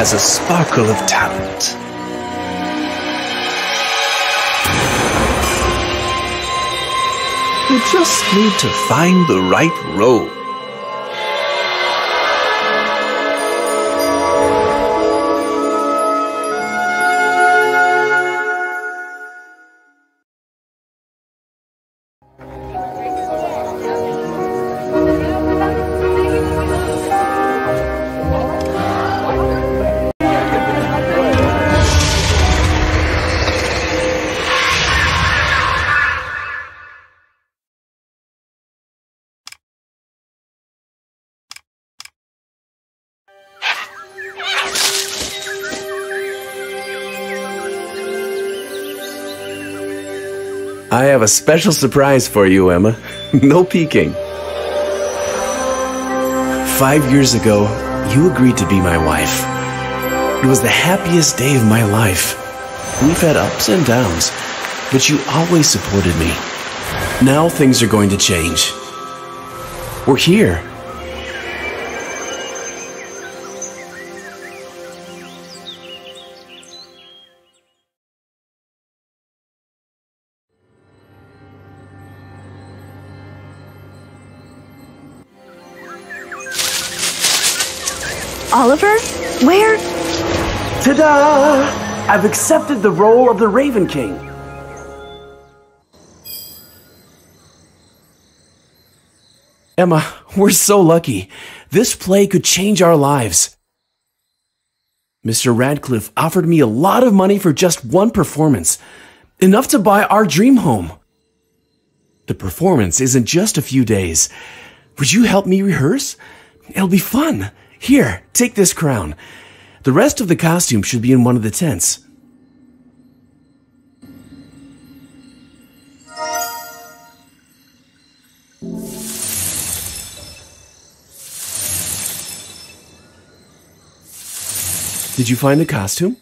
has a sparkle of talent. You just need to find the right role. Have a special surprise for you, Emma. no peeking. Five years ago, you agreed to be my wife. It was the happiest day of my life. We've had ups and downs, but you always supported me. Now things are going to change. We're here. Oliver? Where? Ta-da! I've accepted the role of the Raven King. Emma, we're so lucky. This play could change our lives. Mr. Radcliffe offered me a lot of money for just one performance, enough to buy our dream home. The performance isn't just a few days. Would you help me rehearse? It'll be fun. Here, take this crown. The rest of the costume should be in one of the tents. Did you find the costume?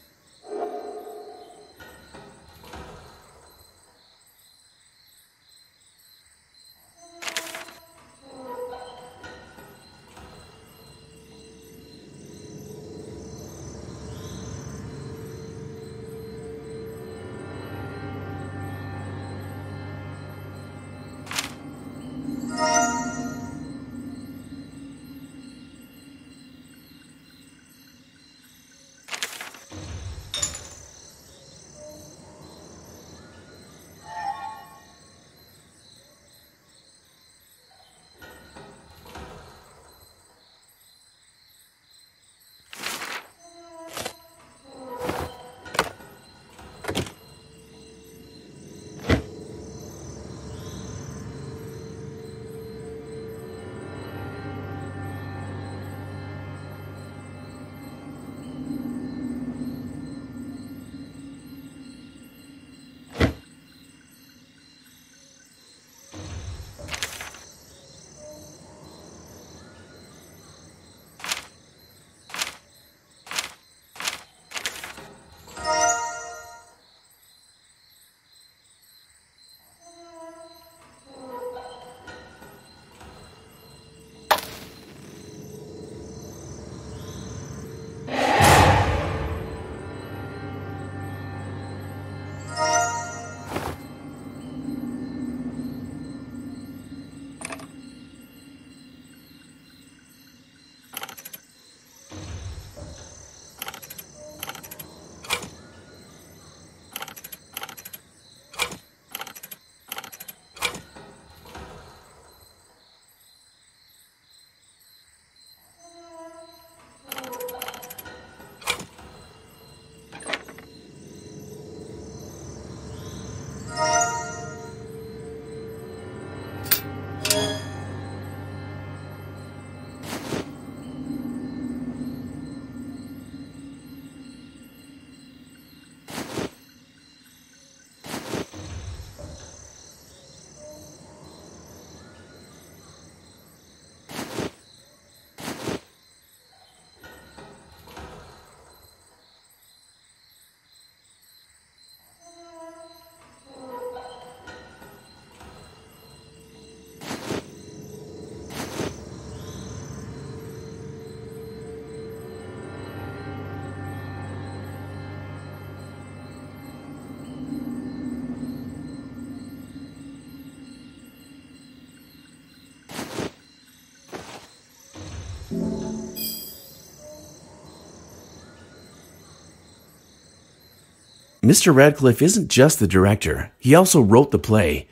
Mr. Radcliffe isn't just the director, he also wrote the play,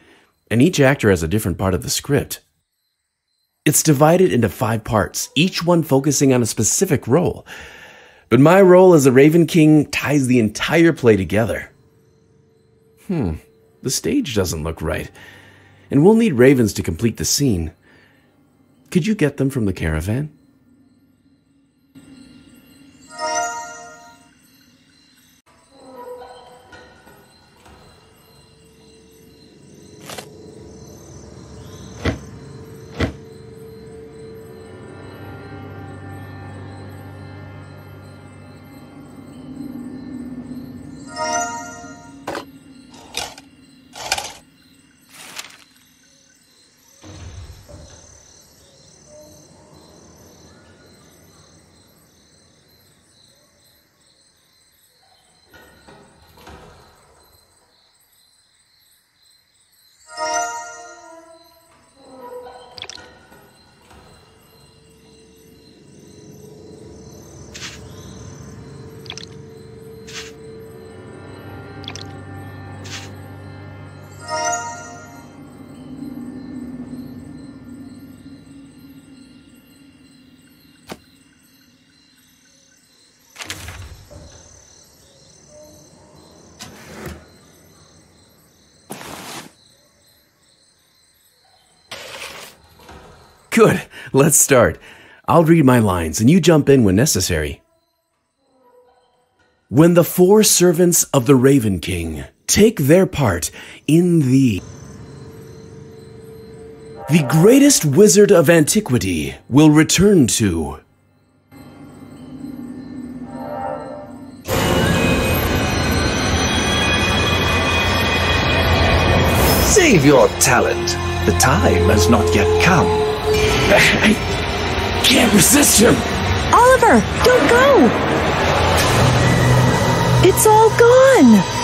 and each actor has a different part of the script. It's divided into five parts, each one focusing on a specific role. But my role as the Raven King ties the entire play together. Hmm, the stage doesn't look right, and we'll need ravens to complete the scene. Could you get them from the caravan? Let's start. I'll read my lines and you jump in when necessary. When the four servants of the Raven King take their part in the the greatest wizard of antiquity will return to Save your talent. The time has not yet come. I can't resist him. Oliver, don't go! It's all gone!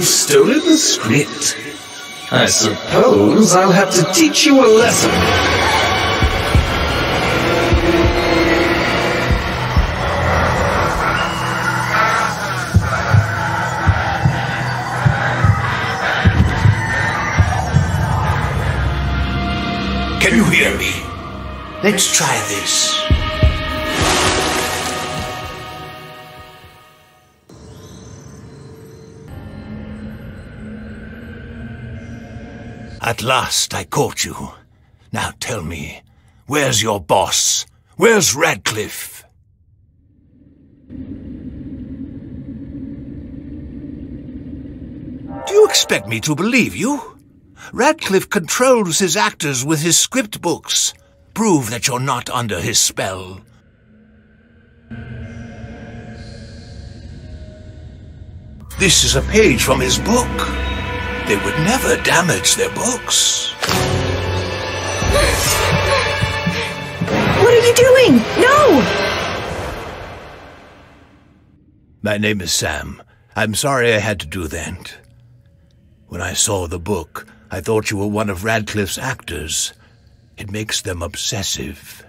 You've stolen the script. I suppose I'll have to teach you a lesson. Can you hear me? Let's try this. At last I caught you. Now tell me, where's your boss? Where's Radcliffe? Do you expect me to believe you? Radcliffe controls his actors with his script books. Prove that you're not under his spell. This is a page from his book. They would never damage their books. What are you doing? No! My name is Sam. I'm sorry I had to do that. When I saw the book, I thought you were one of Radcliffe's actors. It makes them obsessive.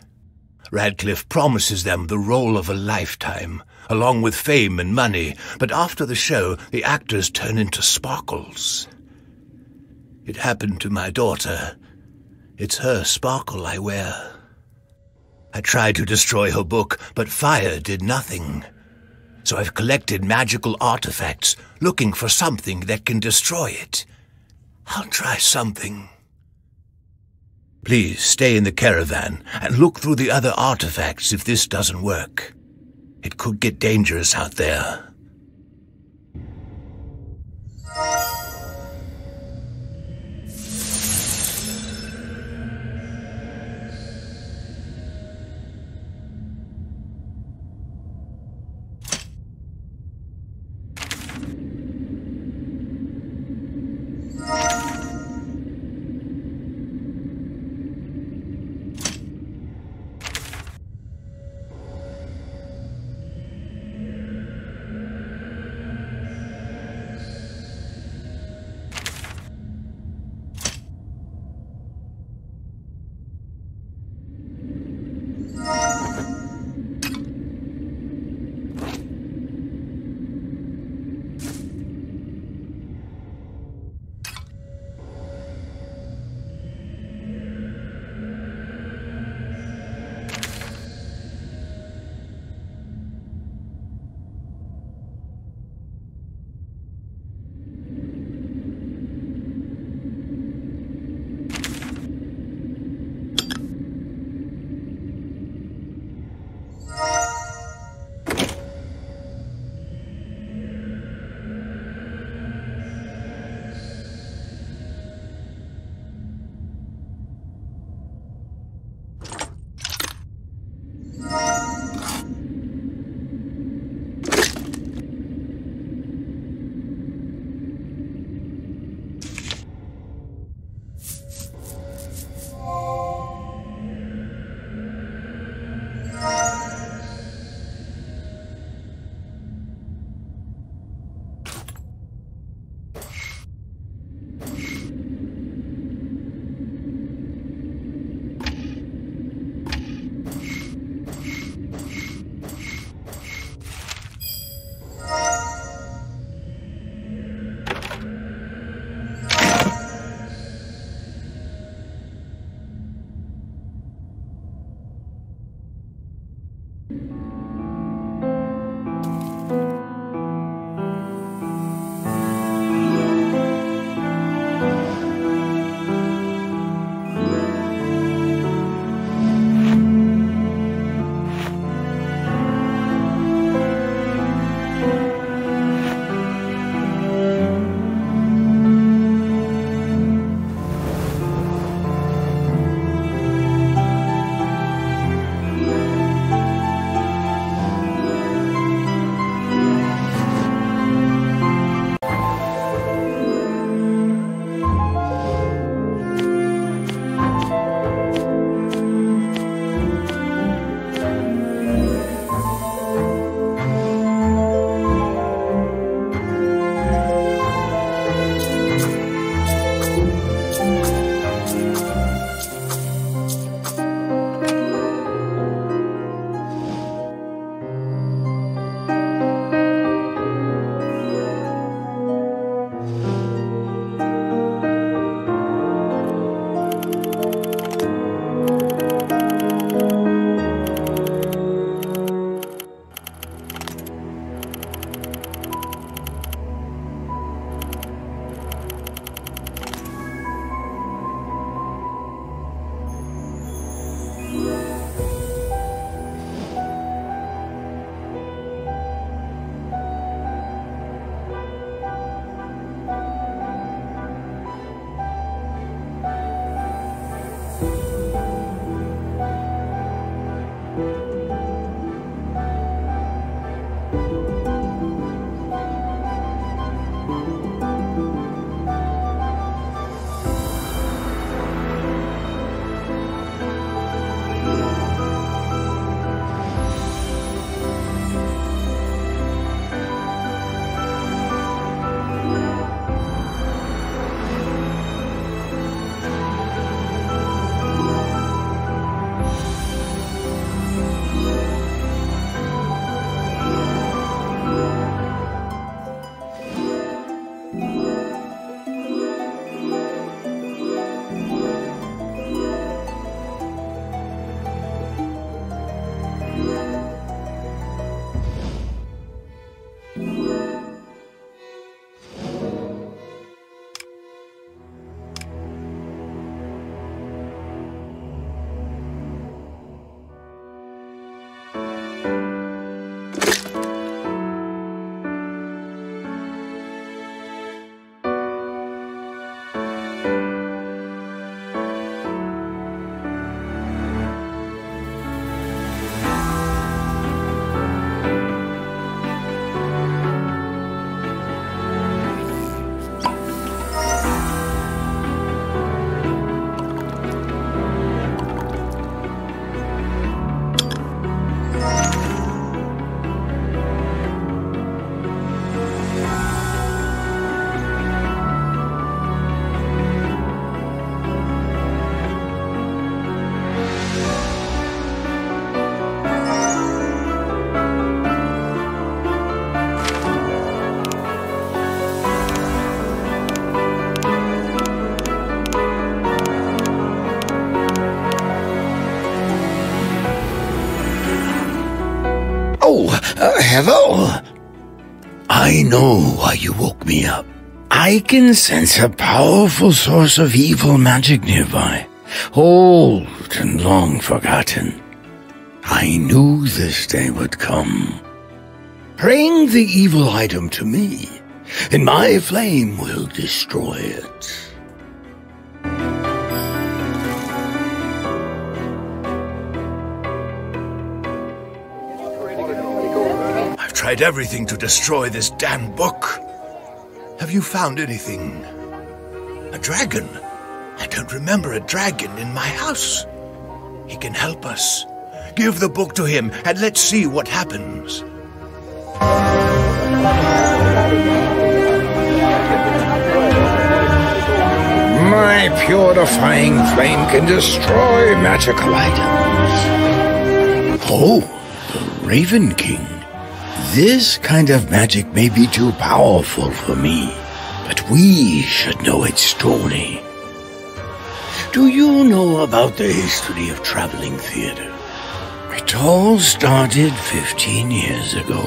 Radcliffe promises them the role of a lifetime, along with fame and money, but after the show, the actors turn into sparkles. It happened to my daughter. It's her sparkle I wear. I tried to destroy her book, but fire did nothing. So I've collected magical artifacts, looking for something that can destroy it. I'll try something. Please stay in the caravan and look through the other artifacts if this doesn't work. It could get dangerous out there. Devil! I know why you woke me up. I can sense a powerful source of evil magic nearby, old and long forgotten. I knew this day would come. Bring the evil item to me, and my flame will destroy it. Tried everything to destroy this damn book. Have you found anything? A dragon? I don't remember a dragon in my house. He can help us. Give the book to him and let's see what happens. My purifying flame can destroy magical items. Oh, the Raven King. This kind of magic may be too powerful for me, but we should know its story. Do you know about the history of traveling theater? It all started 15 years ago.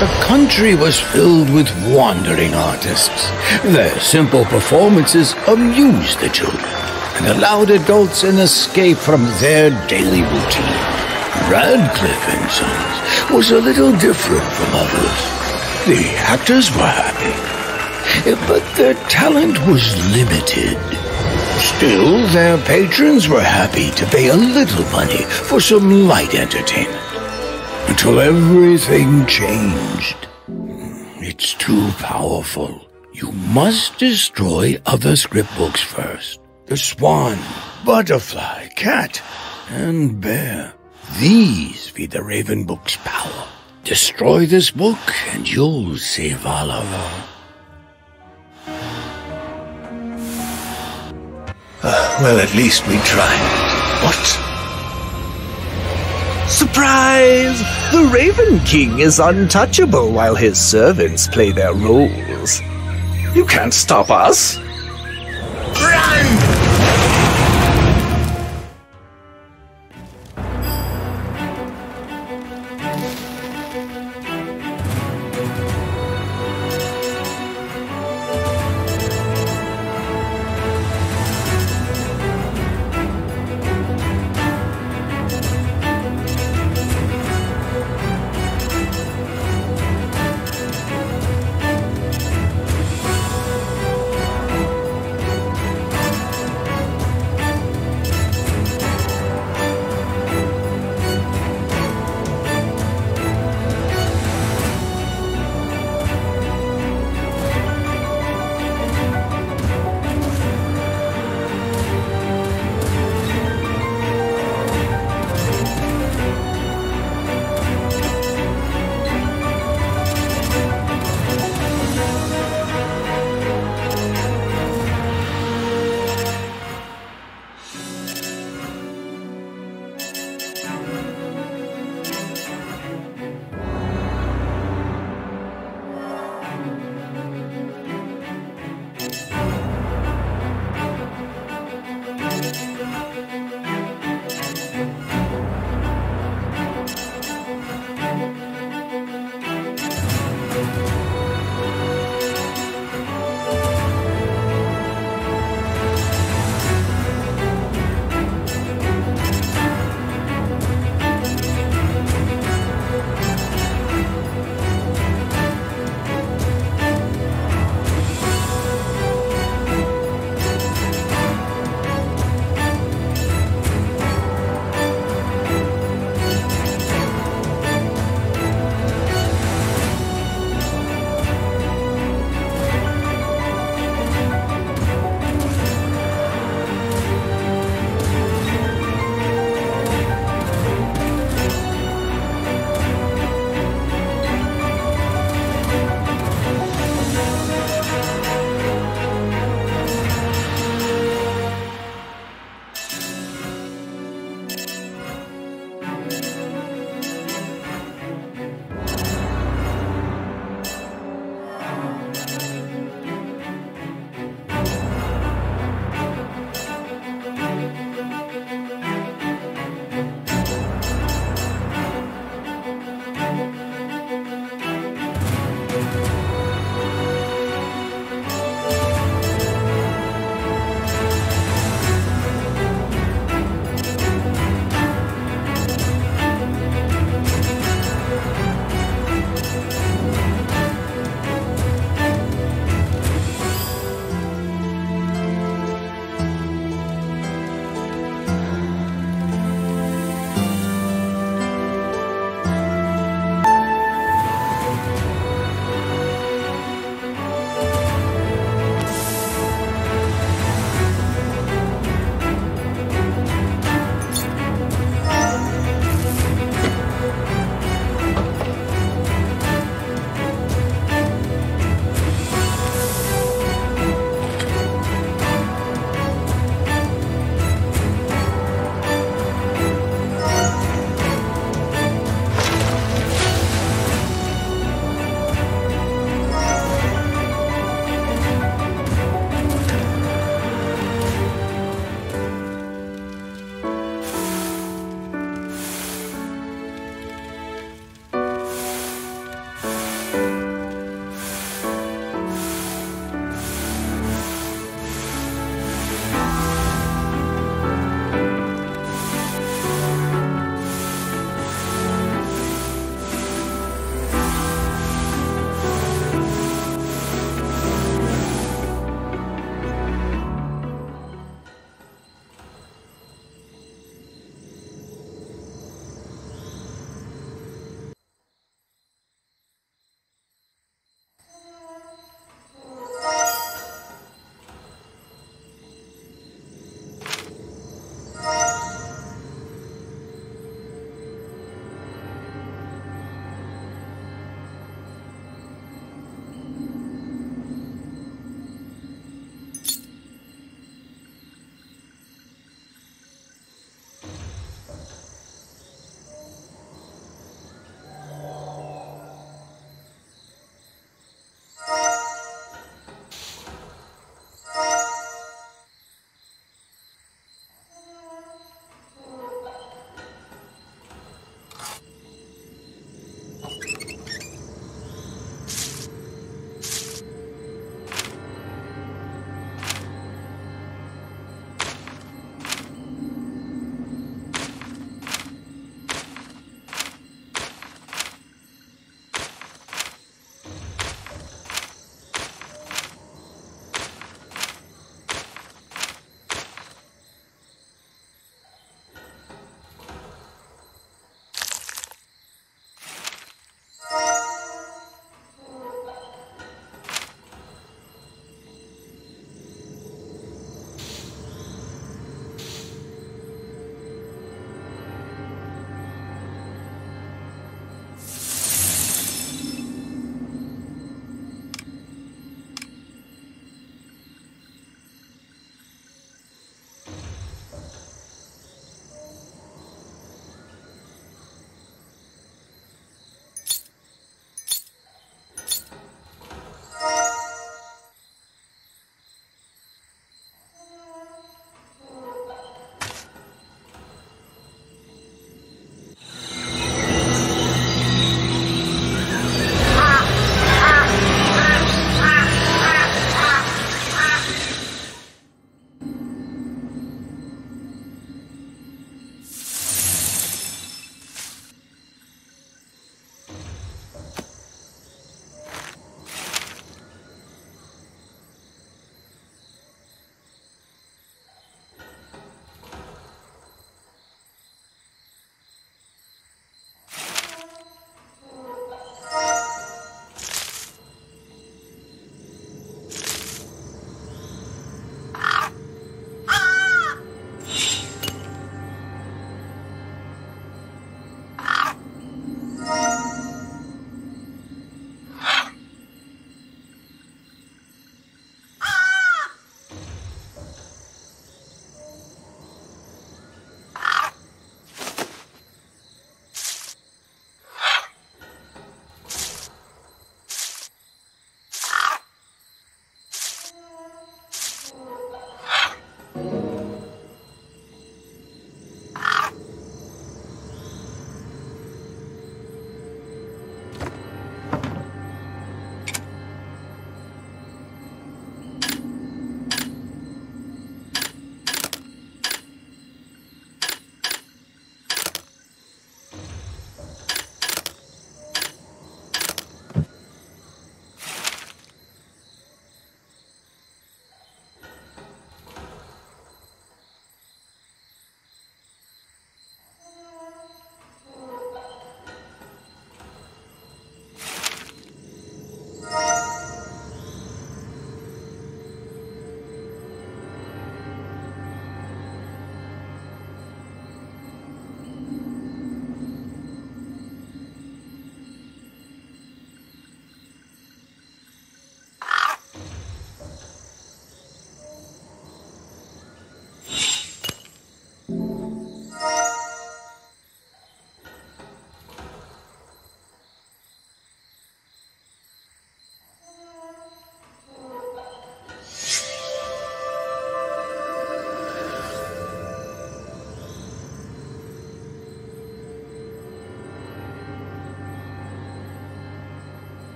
The country was filled with wandering artists. Their simple performances amused the children allowed adults an escape from their daily routine. Radcliffe and Sons was a little different from others. The actors were happy, but their talent was limited. Still, their patrons were happy to pay a little money for some light entertainment until everything changed. It's too powerful. You must destroy other script books first. The swan, butterfly, cat, and bear. These feed the Raven Book's power. Destroy this book and you'll save Oliver. Ah, well, at least we tried. What? Surprise! The Raven King is untouchable while his servants play their roles. You can't stop us. Run!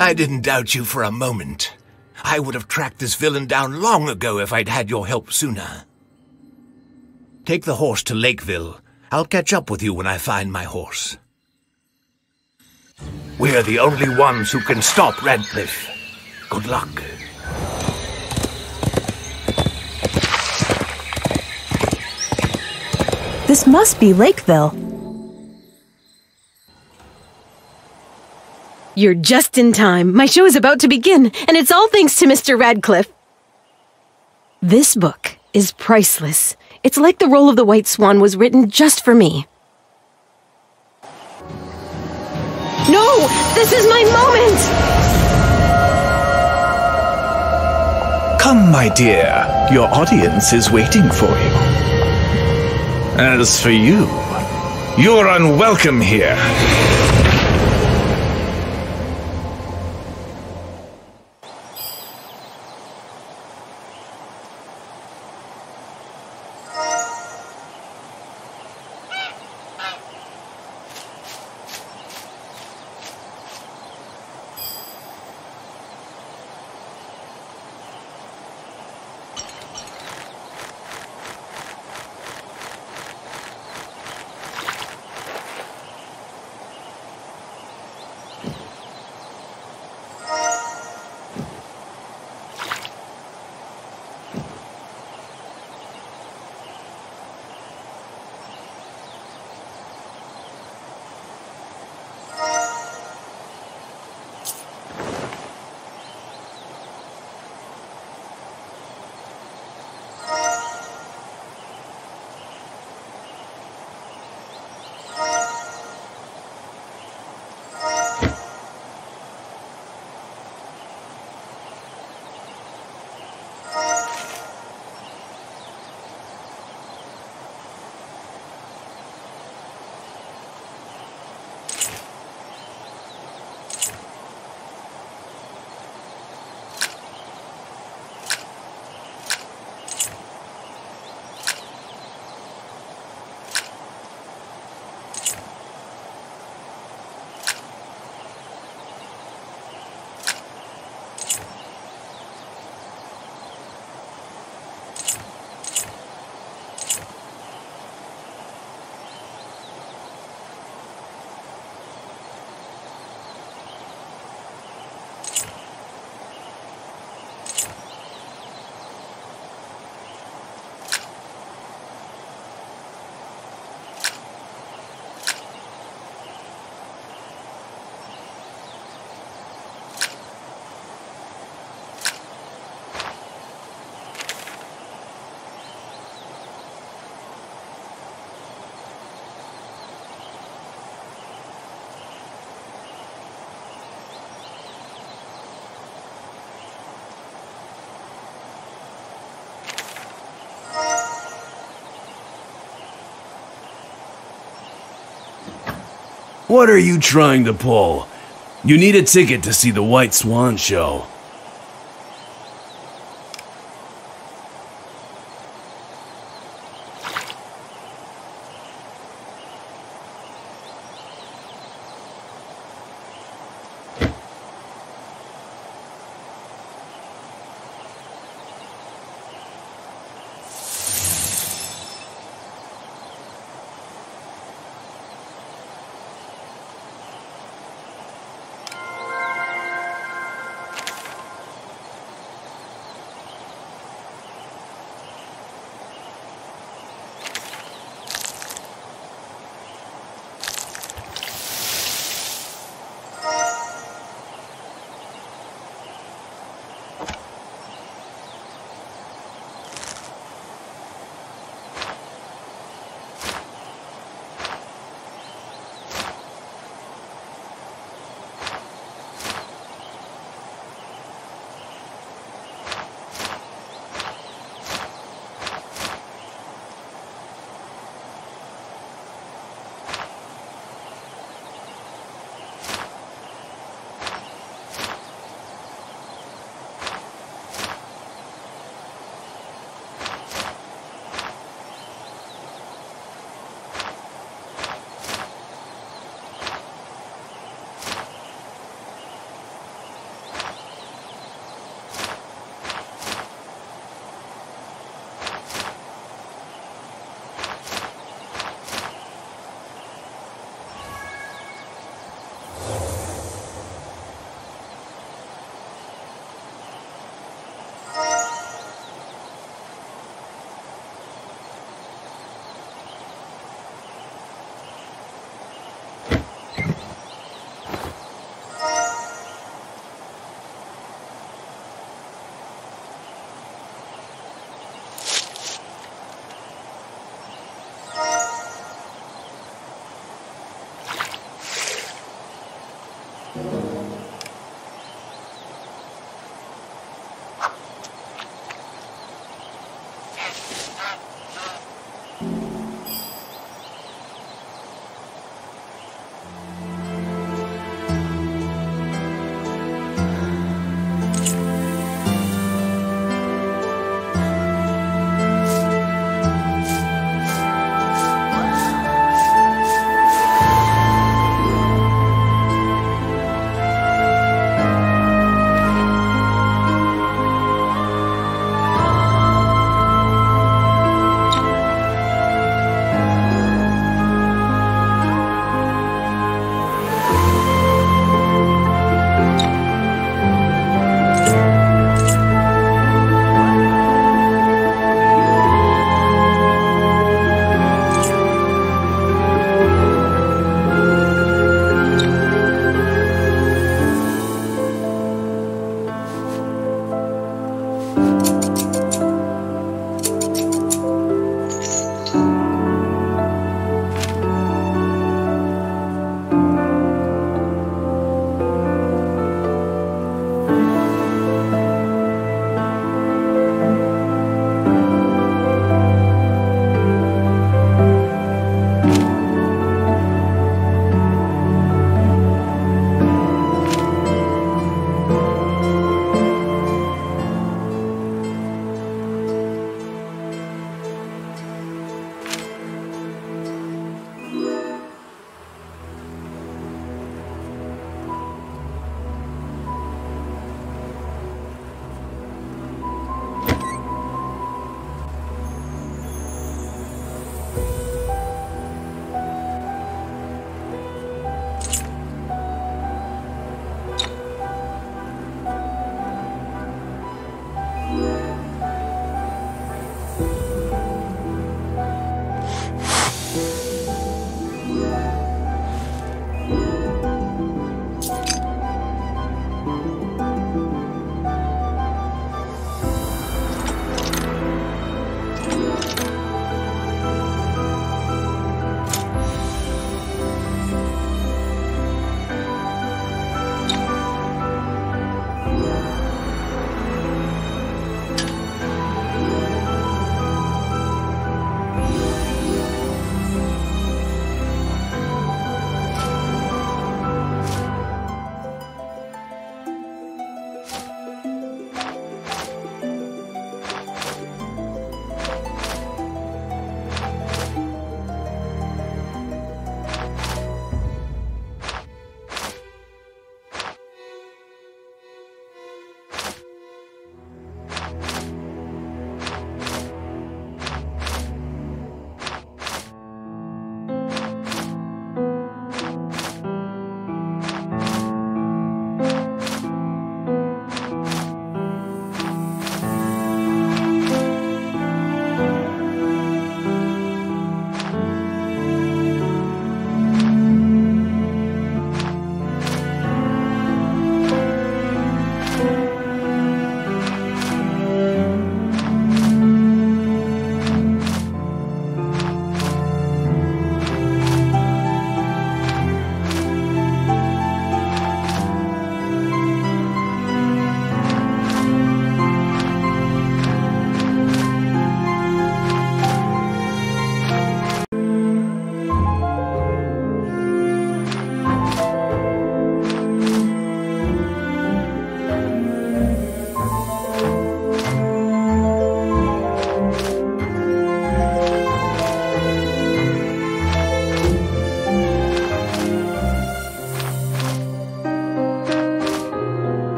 I didn't doubt you for a moment. I would have tracked this villain down long ago if I'd had your help sooner. Take the horse to Lakeville. I'll catch up with you when I find my horse. We're the only ones who can stop Radcliffe. Good luck. This must be Lakeville. You're just in time. My show is about to begin, and it's all thanks to Mr. Radcliffe. This book is priceless. It's like The Role of the White Swan was written just for me. No! This is my moment! Come, my dear. Your audience is waiting for you. As for you, you're unwelcome here. What are you trying to pull? You need a ticket to see the White Swan show.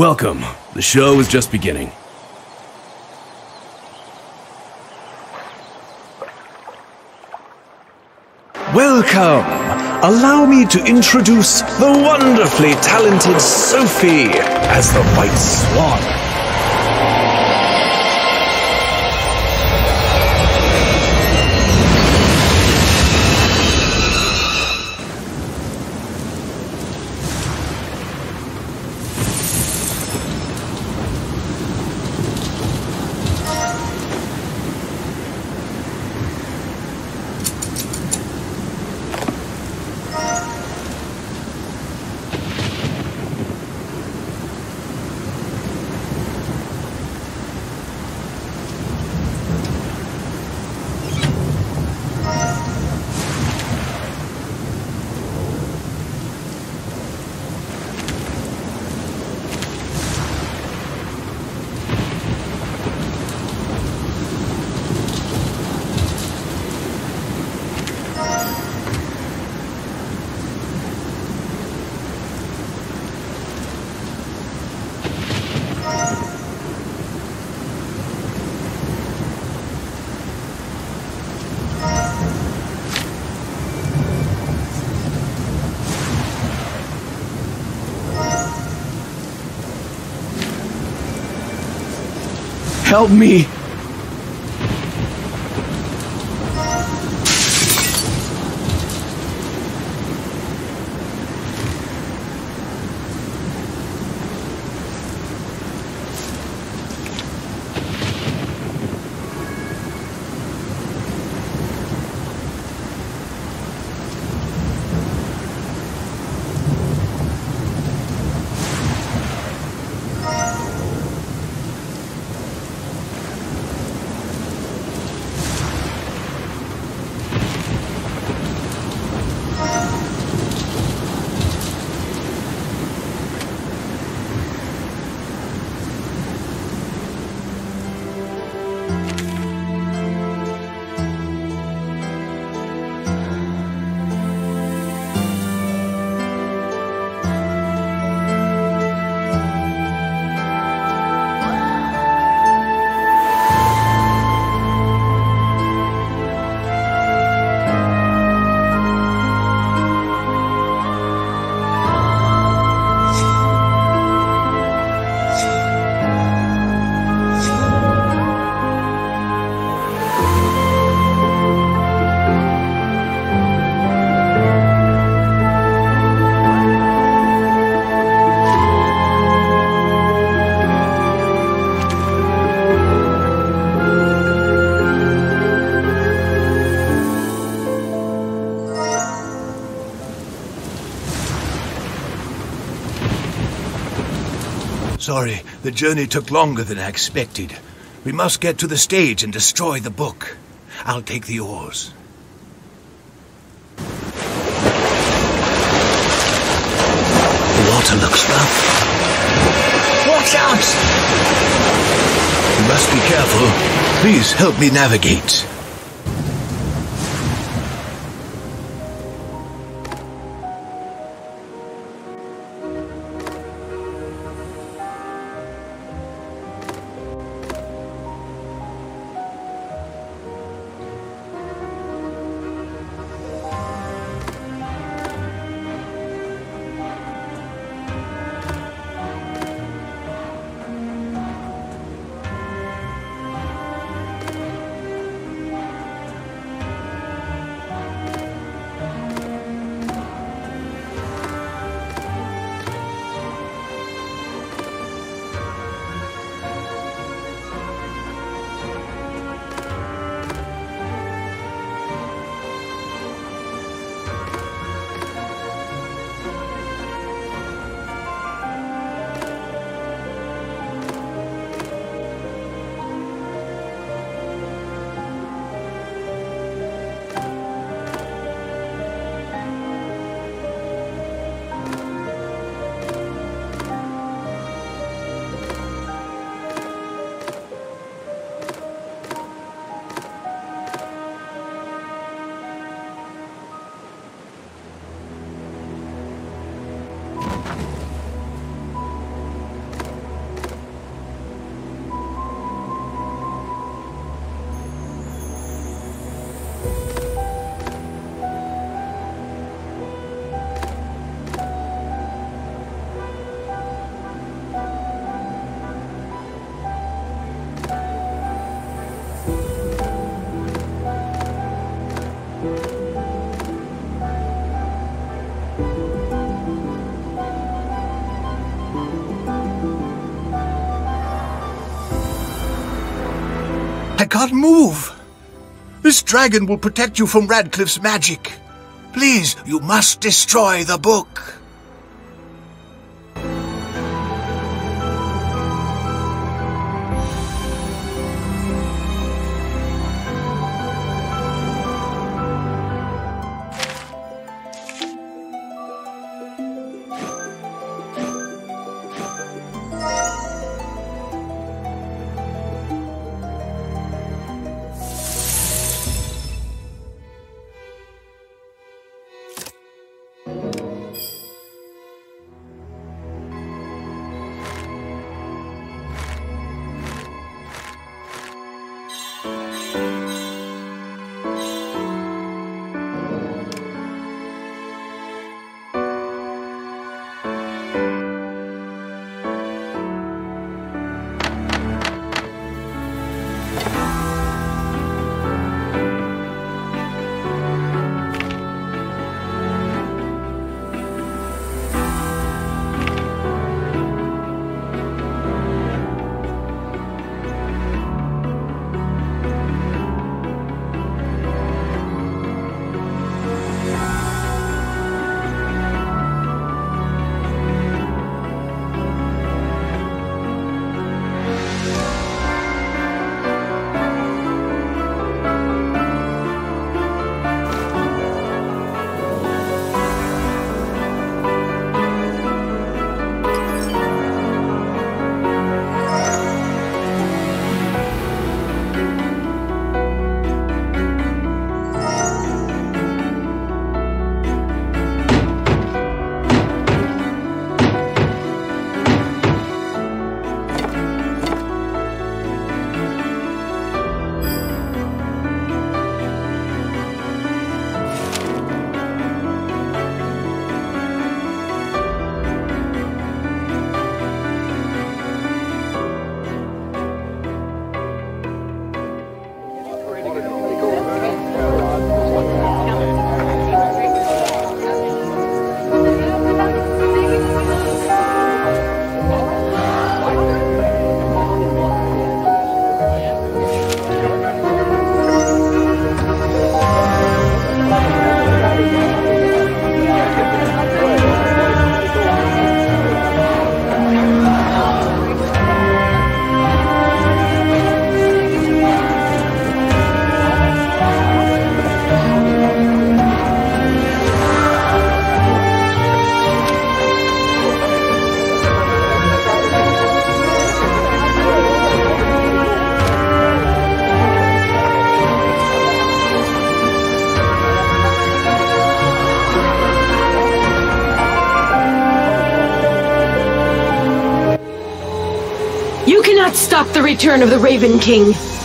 Welcome. The show is just beginning. Welcome! Allow me to introduce the wonderfully talented Sophie as the White Swan. Help me! Sorry, the journey took longer than I expected. We must get to the stage and destroy the book. I'll take the oars. The water looks rough. Watch out! We must be careful. Please help me navigate. Can't move. This dragon will protect you from Radcliffe's magic. Please, you must destroy the book. Stop the return of the Raven King.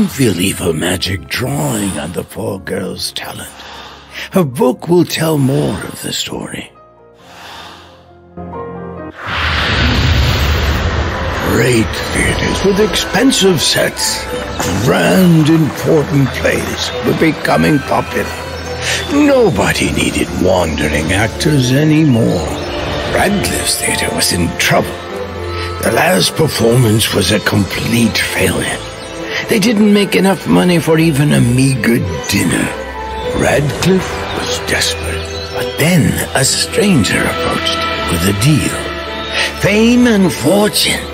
Can feel evil magic drawing on the poor girl's talent. Her book will tell more of the story. Great theaters with expensive sets, grand important plays were becoming popular. Nobody needed wandering actors anymore. Radcliffe's theater was in trouble. The last performance was a complete failure. They didn't make enough money for even a meager dinner. Radcliffe was desperate, but then a stranger approached with a deal. Fame and fortune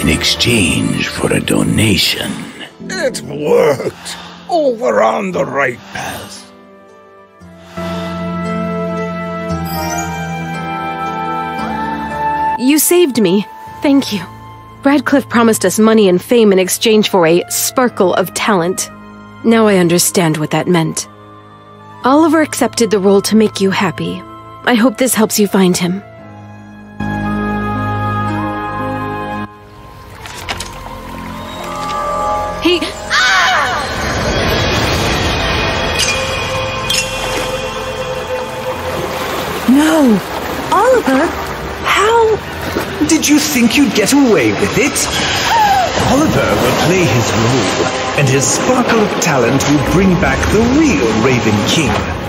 in exchange for a donation. It worked. Oh, we're on the right path. You saved me. Thank you. Radcliffe promised us money and fame in exchange for a sparkle of talent. Now I understand what that meant. Oliver accepted the role to make you happy. I hope this helps you find him. He. No! Oliver! Did you think you'd get away with it? Oliver will play his role, and his sparkle of talent will bring back the real Raven King.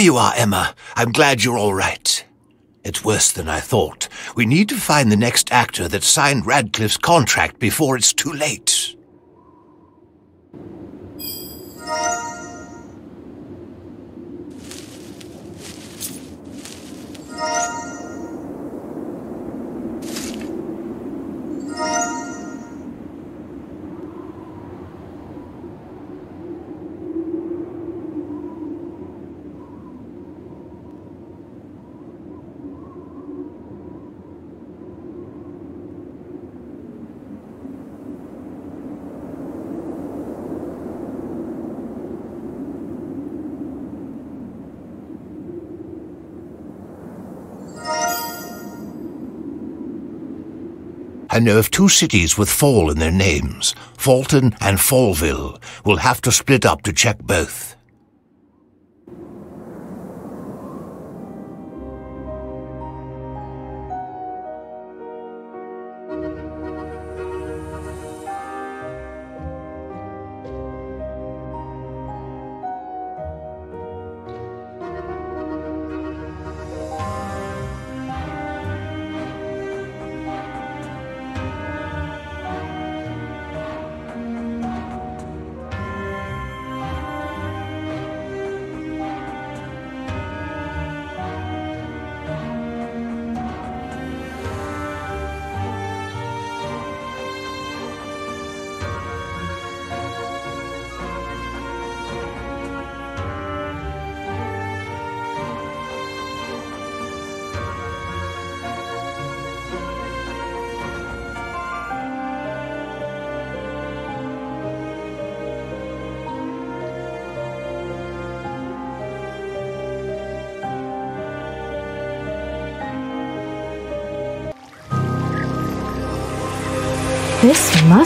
You are, Emma. I'm glad you're all right. It's worse than I thought. We need to find the next actor that signed Radcliffe's contract before it's too late. Know of two cities with Fall in their names, Fulton and Fallville. We'll have to split up to check both.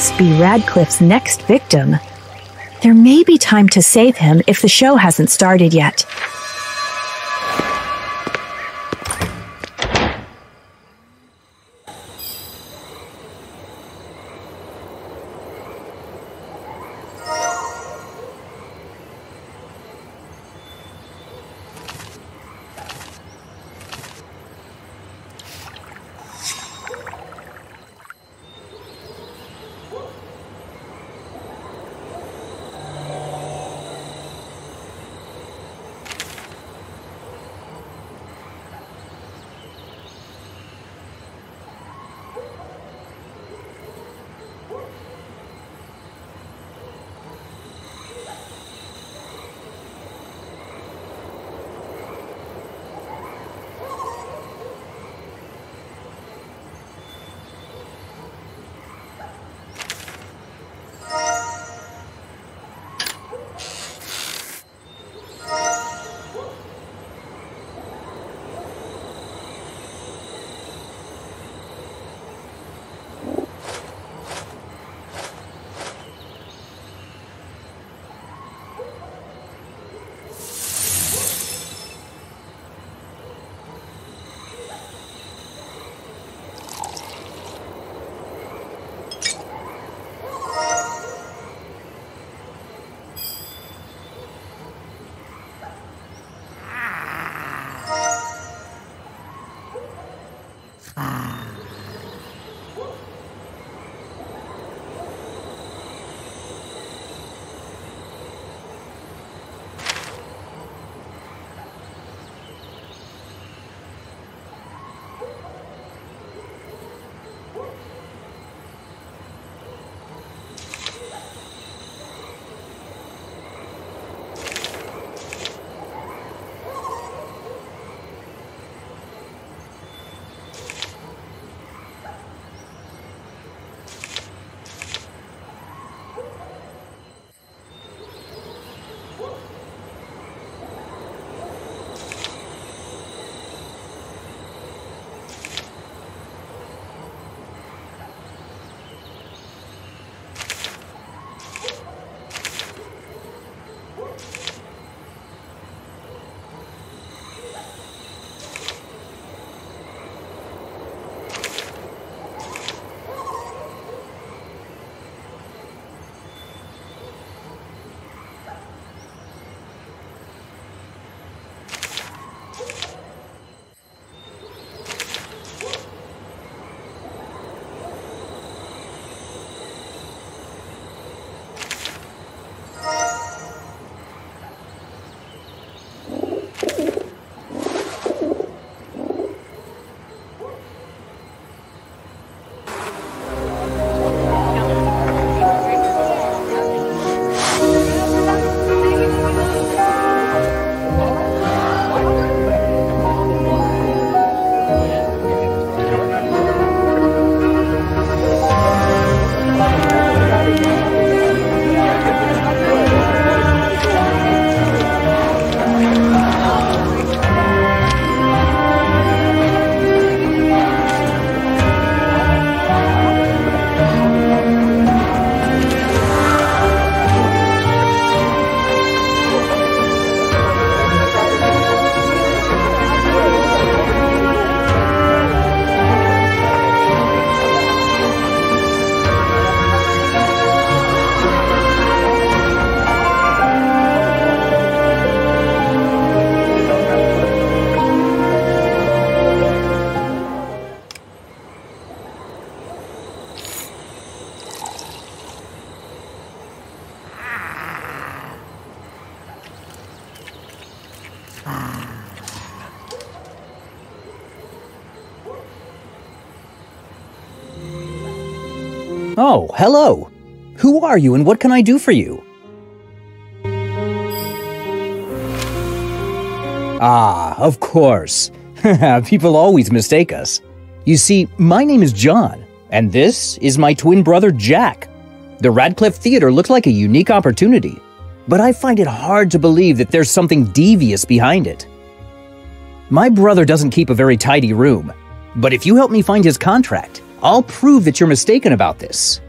Must be Radcliffe's next victim. There may be time to save him if the show hasn't started yet. Hello. Who are you and what can I do for you? Ah, of course. People always mistake us. You see, my name is John, and this is my twin brother Jack. The Radcliffe Theater looked like a unique opportunity, but I find it hard to believe that there's something devious behind it. My brother doesn't keep a very tidy room, but if you help me find his contract, I'll prove that you're mistaken about this.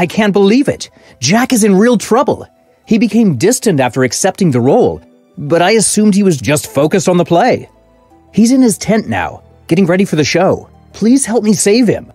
I can't believe it. Jack is in real trouble. He became distant after accepting the role, but I assumed he was just focused on the play. He's in his tent now, getting ready for the show. Please help me save him.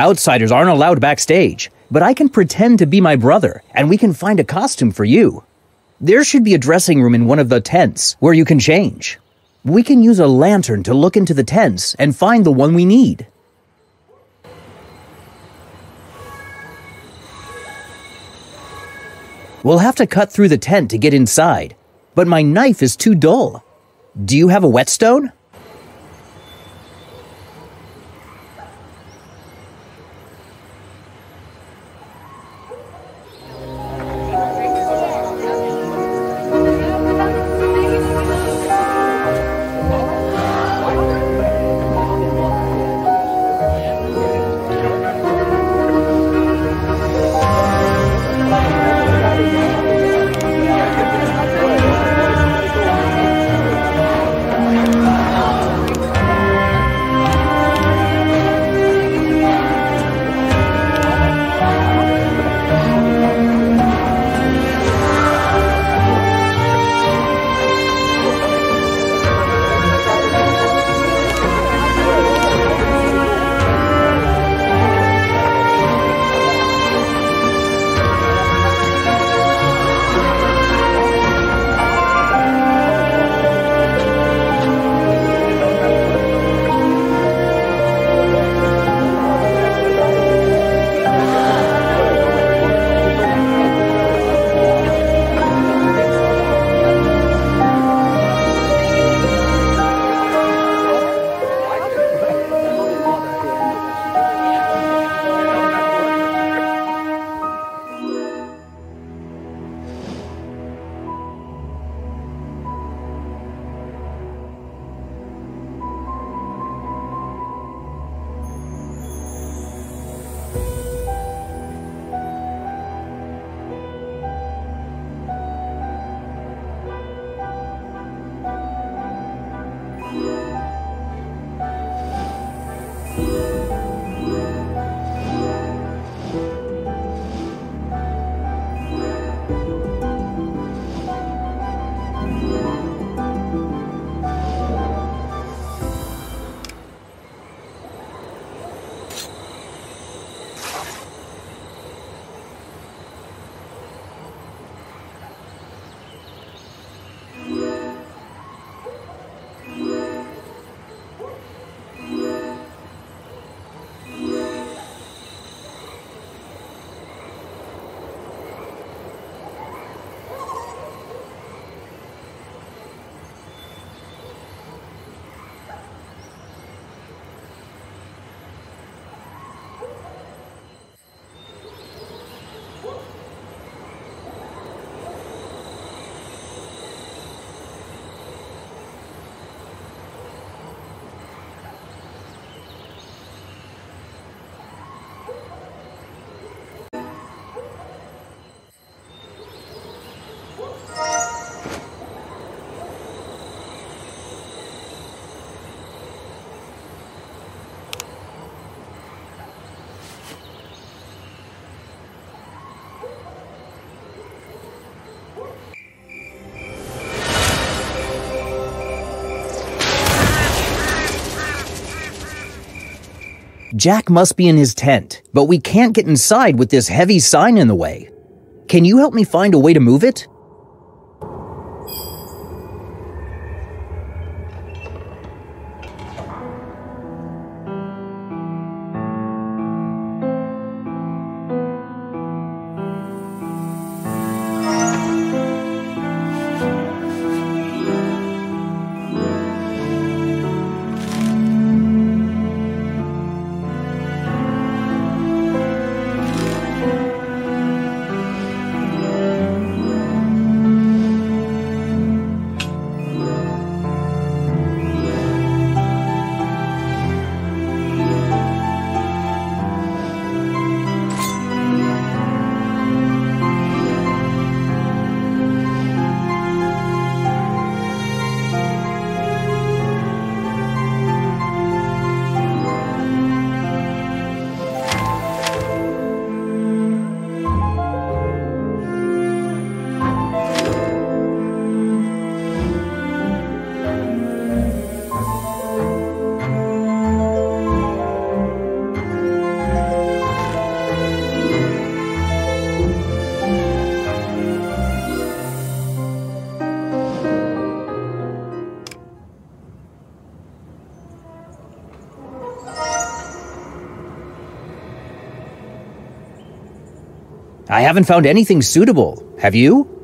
Outsiders aren't allowed backstage, but I can pretend to be my brother, and we can find a costume for you. There should be a dressing room in one of the tents where you can change. We can use a lantern to look into the tents and find the one we need. We'll have to cut through the tent to get inside, but my knife is too dull. Do you have a whetstone? Jack must be in his tent, but we can't get inside with this heavy sign in the way. Can you help me find a way to move it? I haven't found anything suitable. Have you?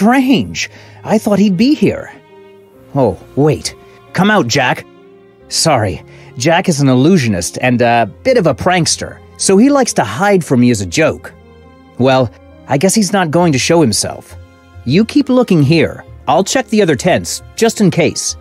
Strange. I thought he'd be here. Oh, wait. Come out, Jack. Sorry. Jack is an illusionist and a bit of a prankster, so he likes to hide from me as a joke. Well, I guess he's not going to show himself. You keep looking here. I'll check the other tents, just in case.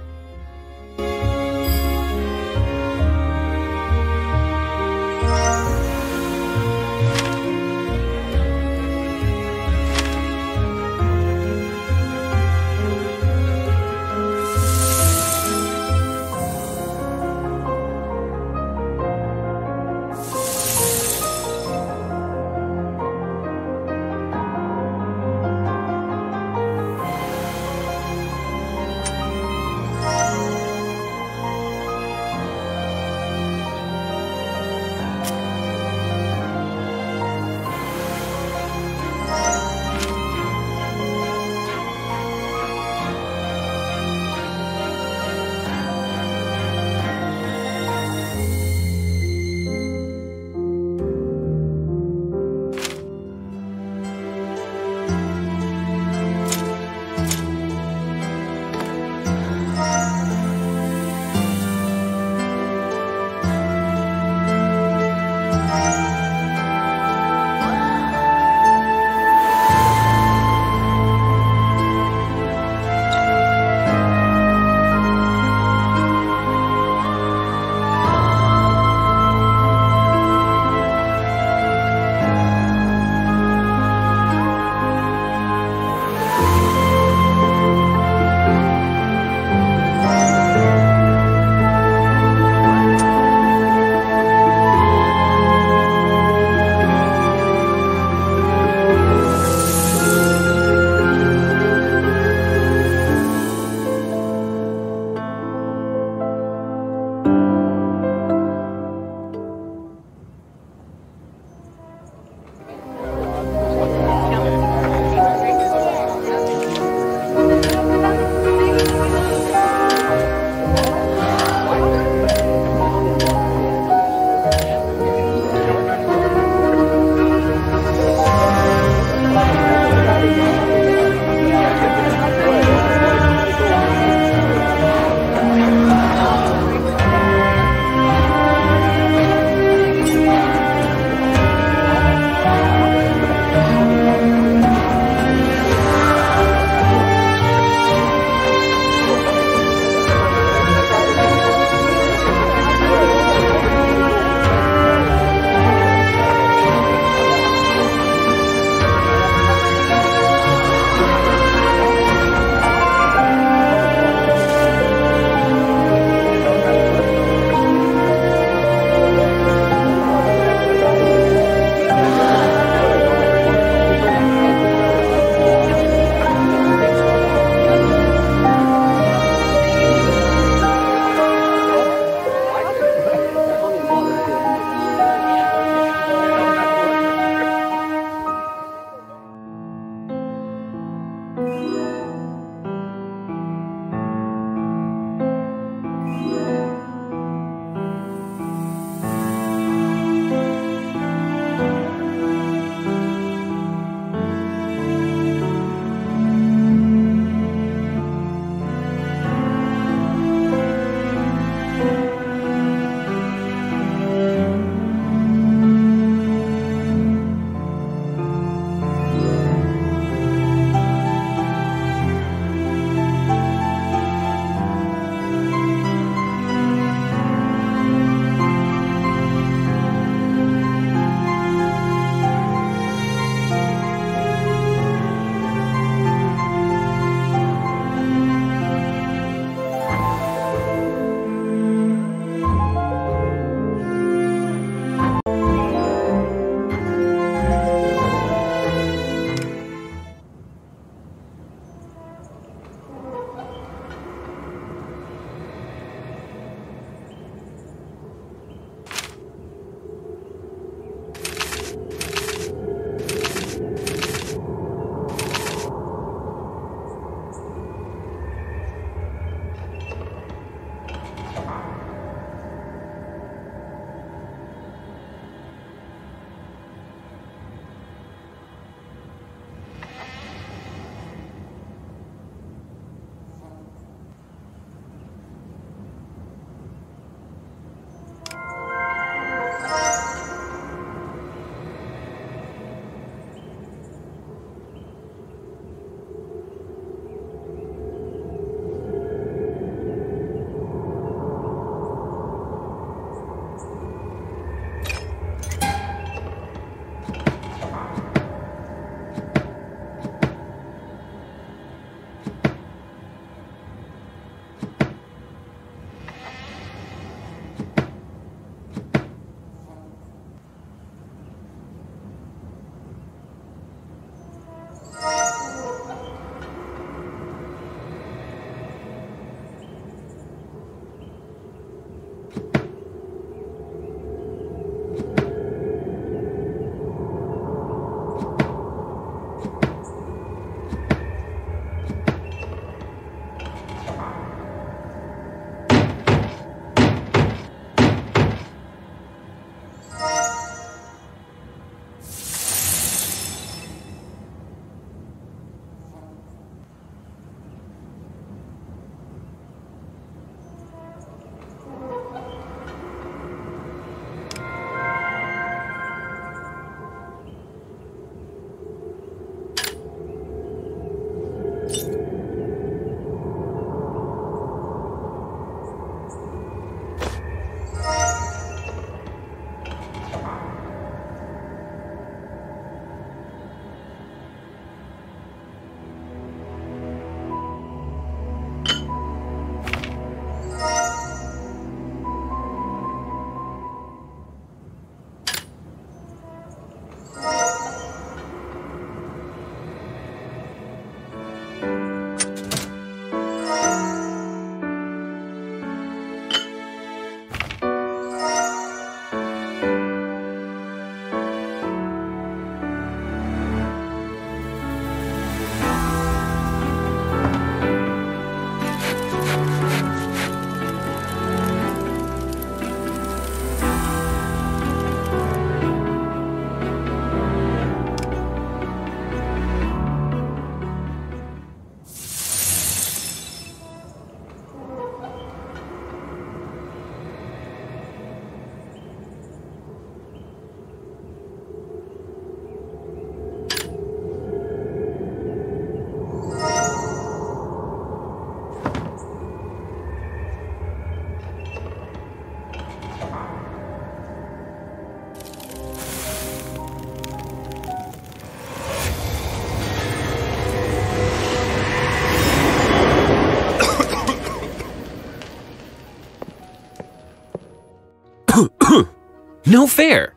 No fair!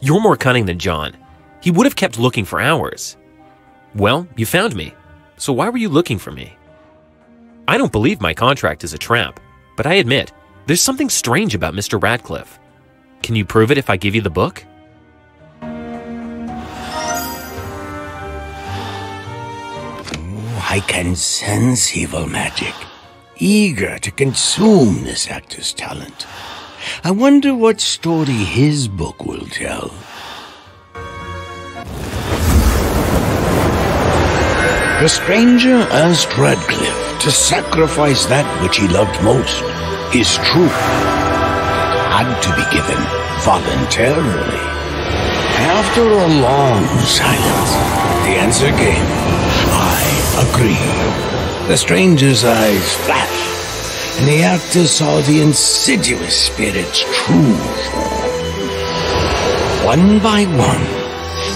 You're more cunning than John. He would have kept looking for hours. Well, you found me. So why were you looking for me? I don't believe my contract is a trap, but I admit, there's something strange about Mr. Radcliffe. Can you prove it if I give you the book? I can sense evil magic, eager to consume this actor's talent. I wonder what story his book will tell. The stranger asked Radcliffe to sacrifice that which he loved most, his truth. Had to be given voluntarily. After a long silence, the answer came, I agree. The stranger's eyes flashed, and the actor saw the insidious spirit's true form. One by one,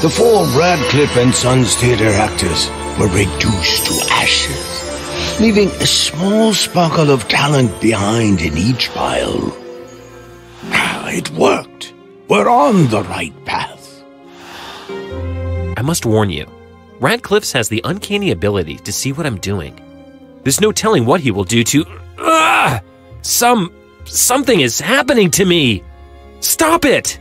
the four Radcliffe and Sons theater actors were reduced to ashes, leaving a small sparkle of talent behind in each pile. Ah, it worked. We're on the right path. I must warn you, Radcliffe's has the uncanny ability to see what I'm doing. There's no telling what he will do to. Ah! Some. something is happening to me! Stop it!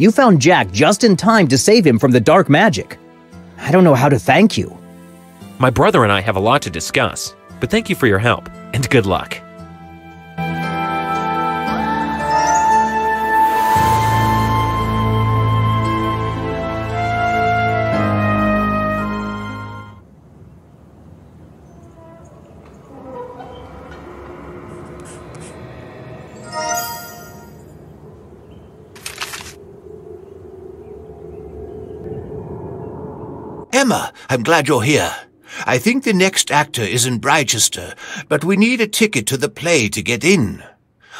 You found Jack just in time to save him from the dark magic. I don't know how to thank you. My brother and I have a lot to discuss, but thank you for your help, and good luck. I'm glad you're here. I think the next actor is in Brychester, but we need a ticket to the play to get in.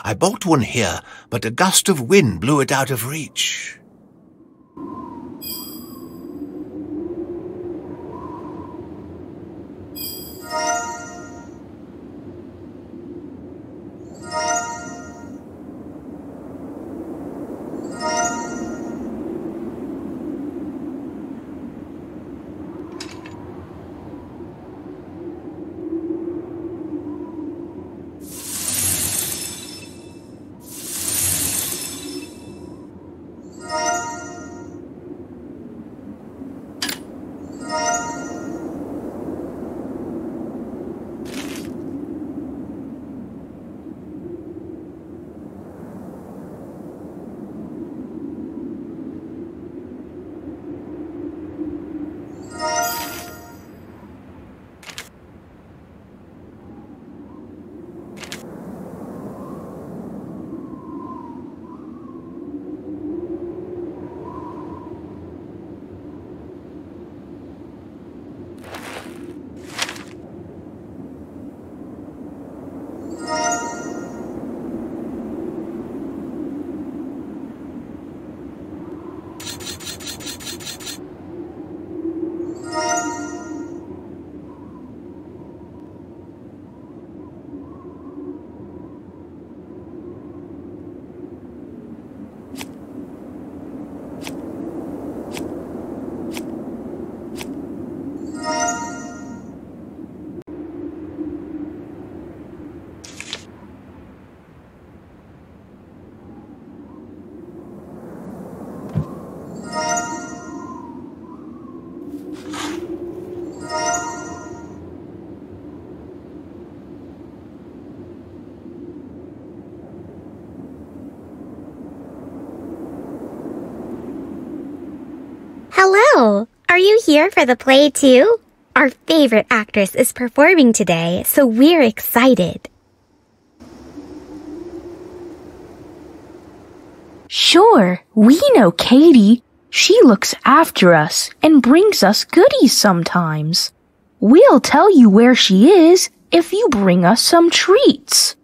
I bought one here, but a gust of wind blew it out of reach. Here for the play too? Our favorite actress is performing today, so we're excited. Sure, we know Katie. She looks after us and brings us goodies sometimes. We'll tell you where she is if you bring us some treats.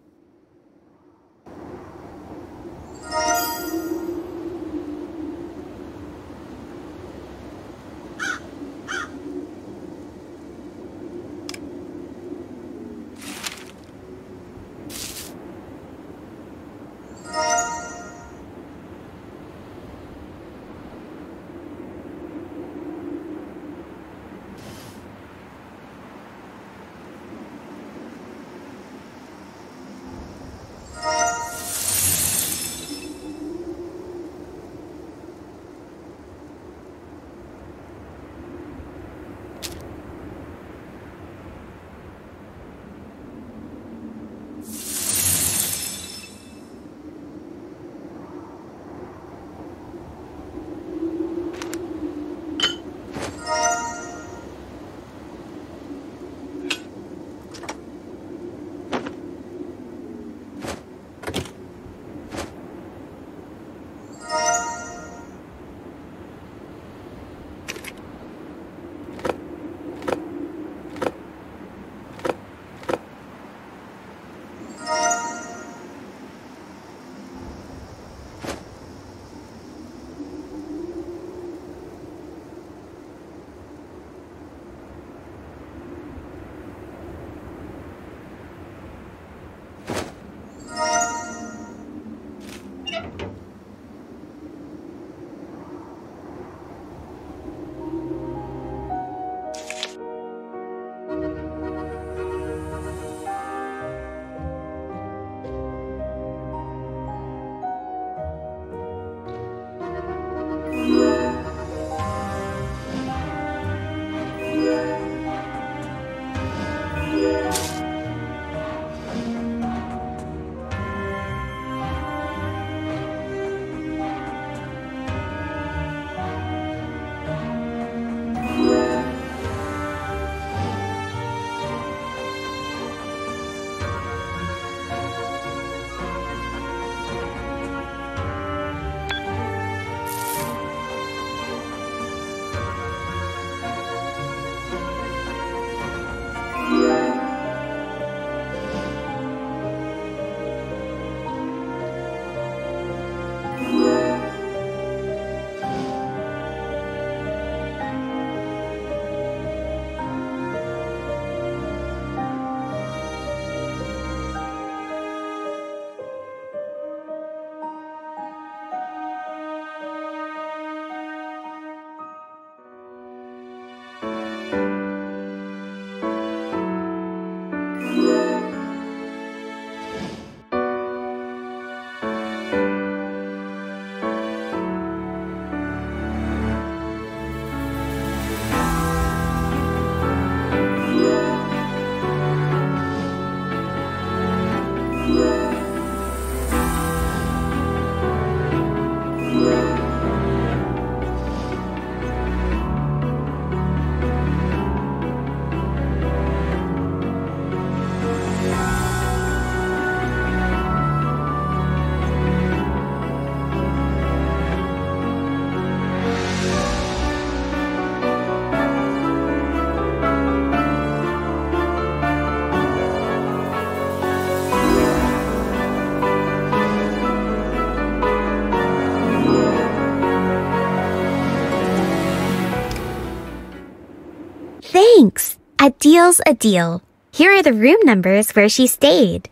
Deal's a deal. Here are the room numbers where she stayed.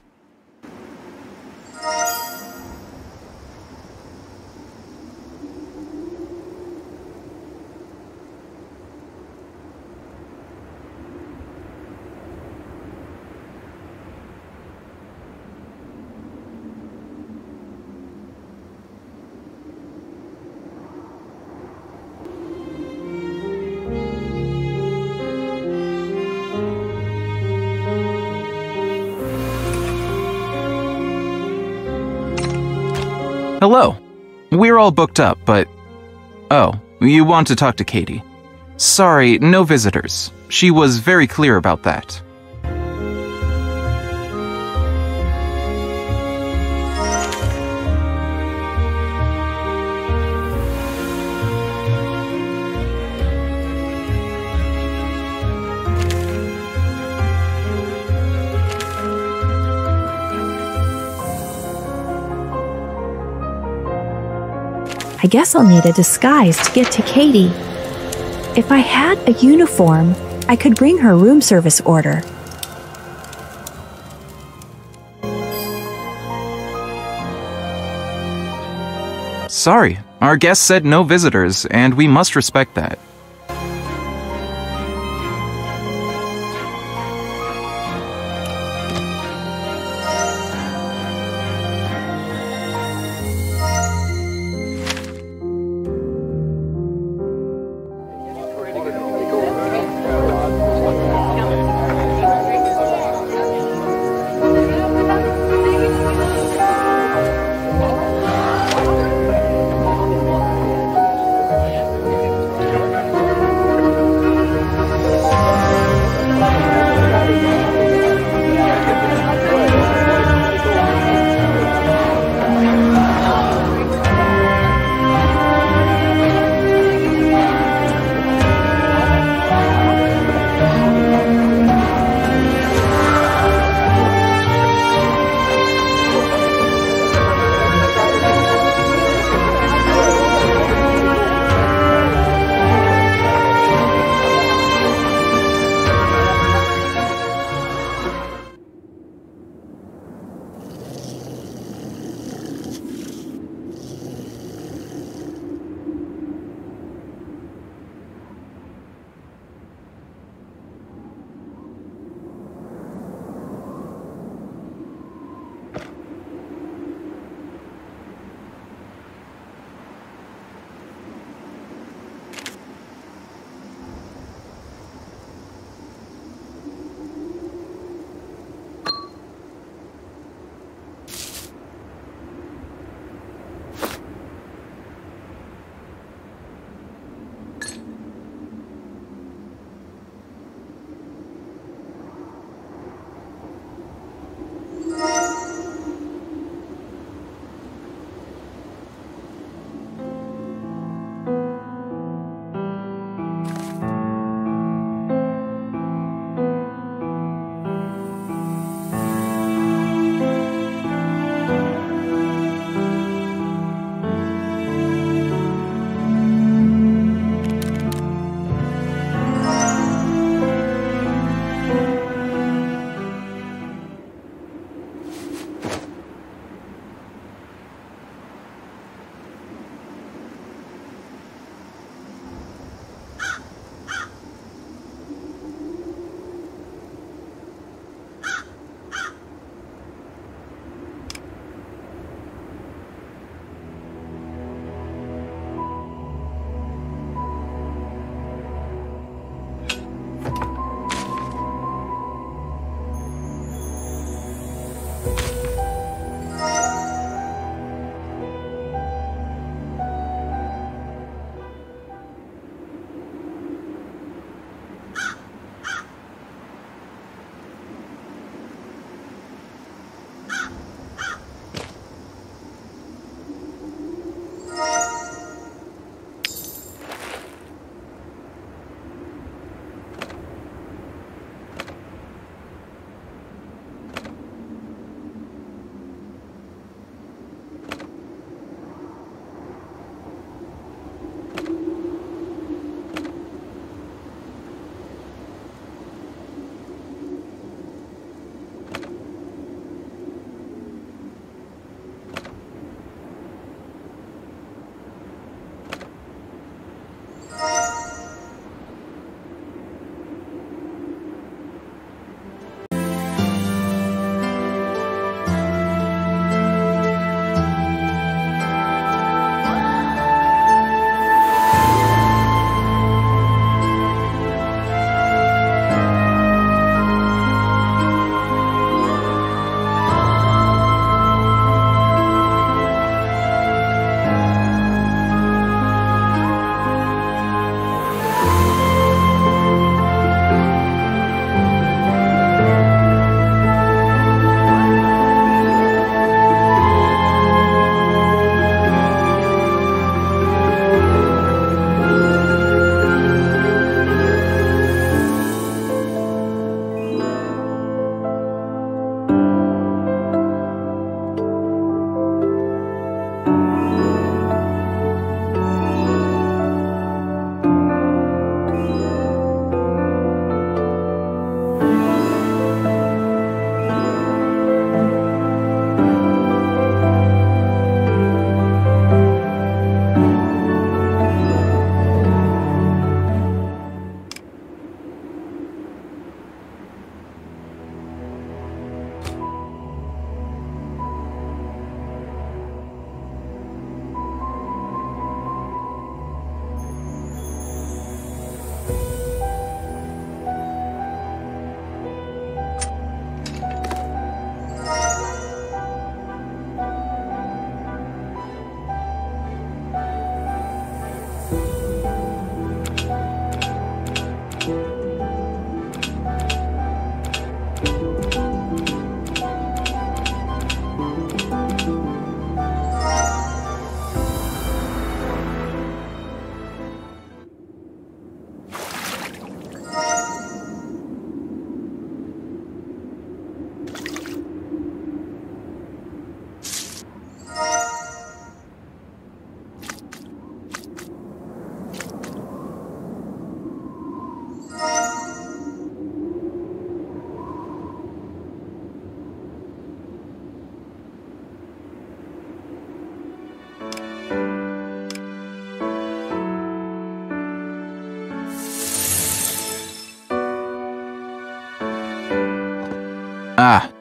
Hello. We're all booked up, but. Oh, you want to talk to Katie? Sorry, no visitors. She was very clear about that. I guess I'll need a disguise to get to Katie. If I had a uniform, I could bring her room service order. Sorry, our guest said no visitors, and we must respect that.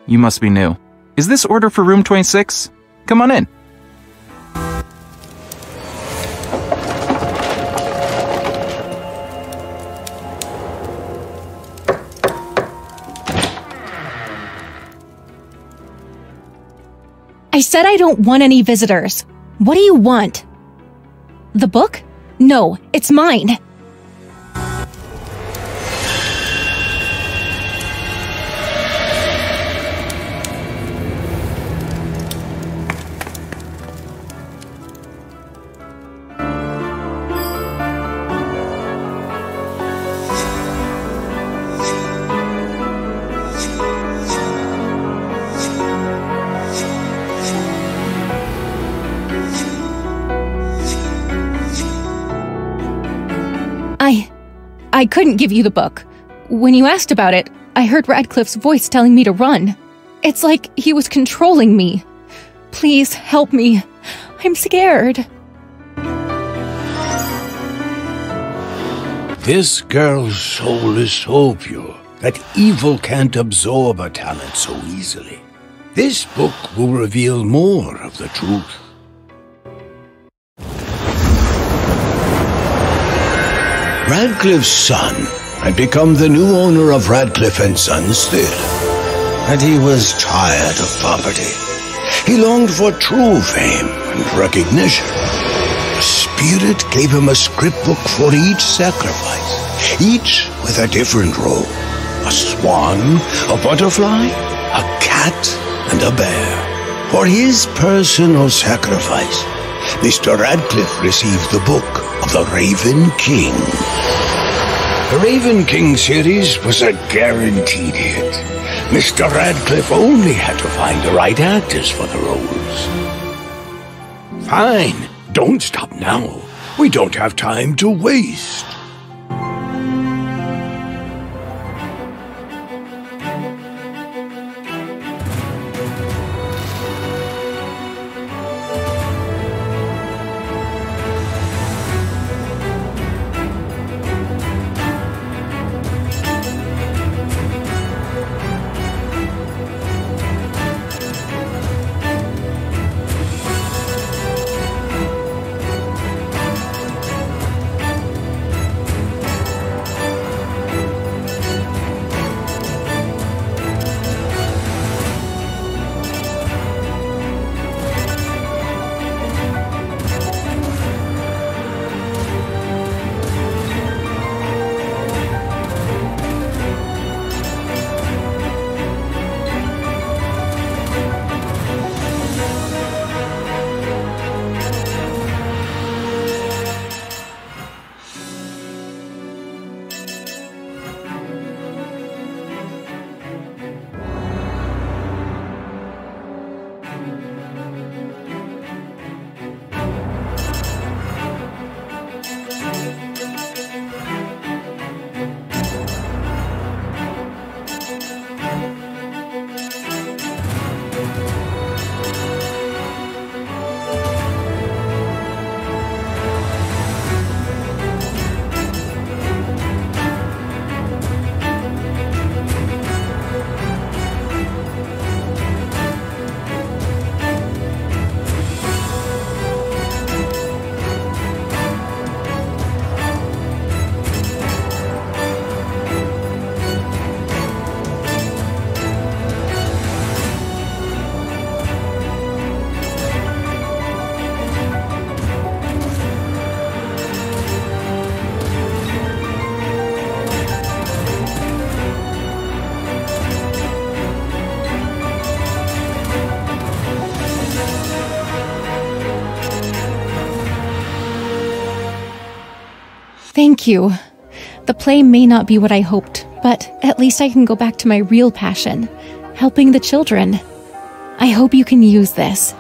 You must be new. Is this order for room 26? Come on in. I said I don't want any visitors. What do you want? The book? No, it's mine. I couldn't give you the book. When you asked about it, I heard Radcliffe's voice telling me to run. It's like he was controlling me. Please help me. I'm scared. This girl's soul is so pure that evil can't absorb a talent so easily. This book will reveal more of the truth. Radcliffe's son had become the new owner of Radcliffe and Sons Theatre, and he was tired of poverty. He longed for true fame and recognition. The Spirit gave him a script book for each sacrifice, each with a different role. A swan, a butterfly, a cat, and a bear. For his personal sacrifice, Mr. Radcliffe received the book the Raven King. The Raven King series was a guaranteed hit. Mr. Radcliffe only had to find the right actors for the roles. Fine, don't stop now. We don't have time to waste. Thank you. The play may not be what I hoped, but at least I can go back to my real passion helping the children. I hope you can use this.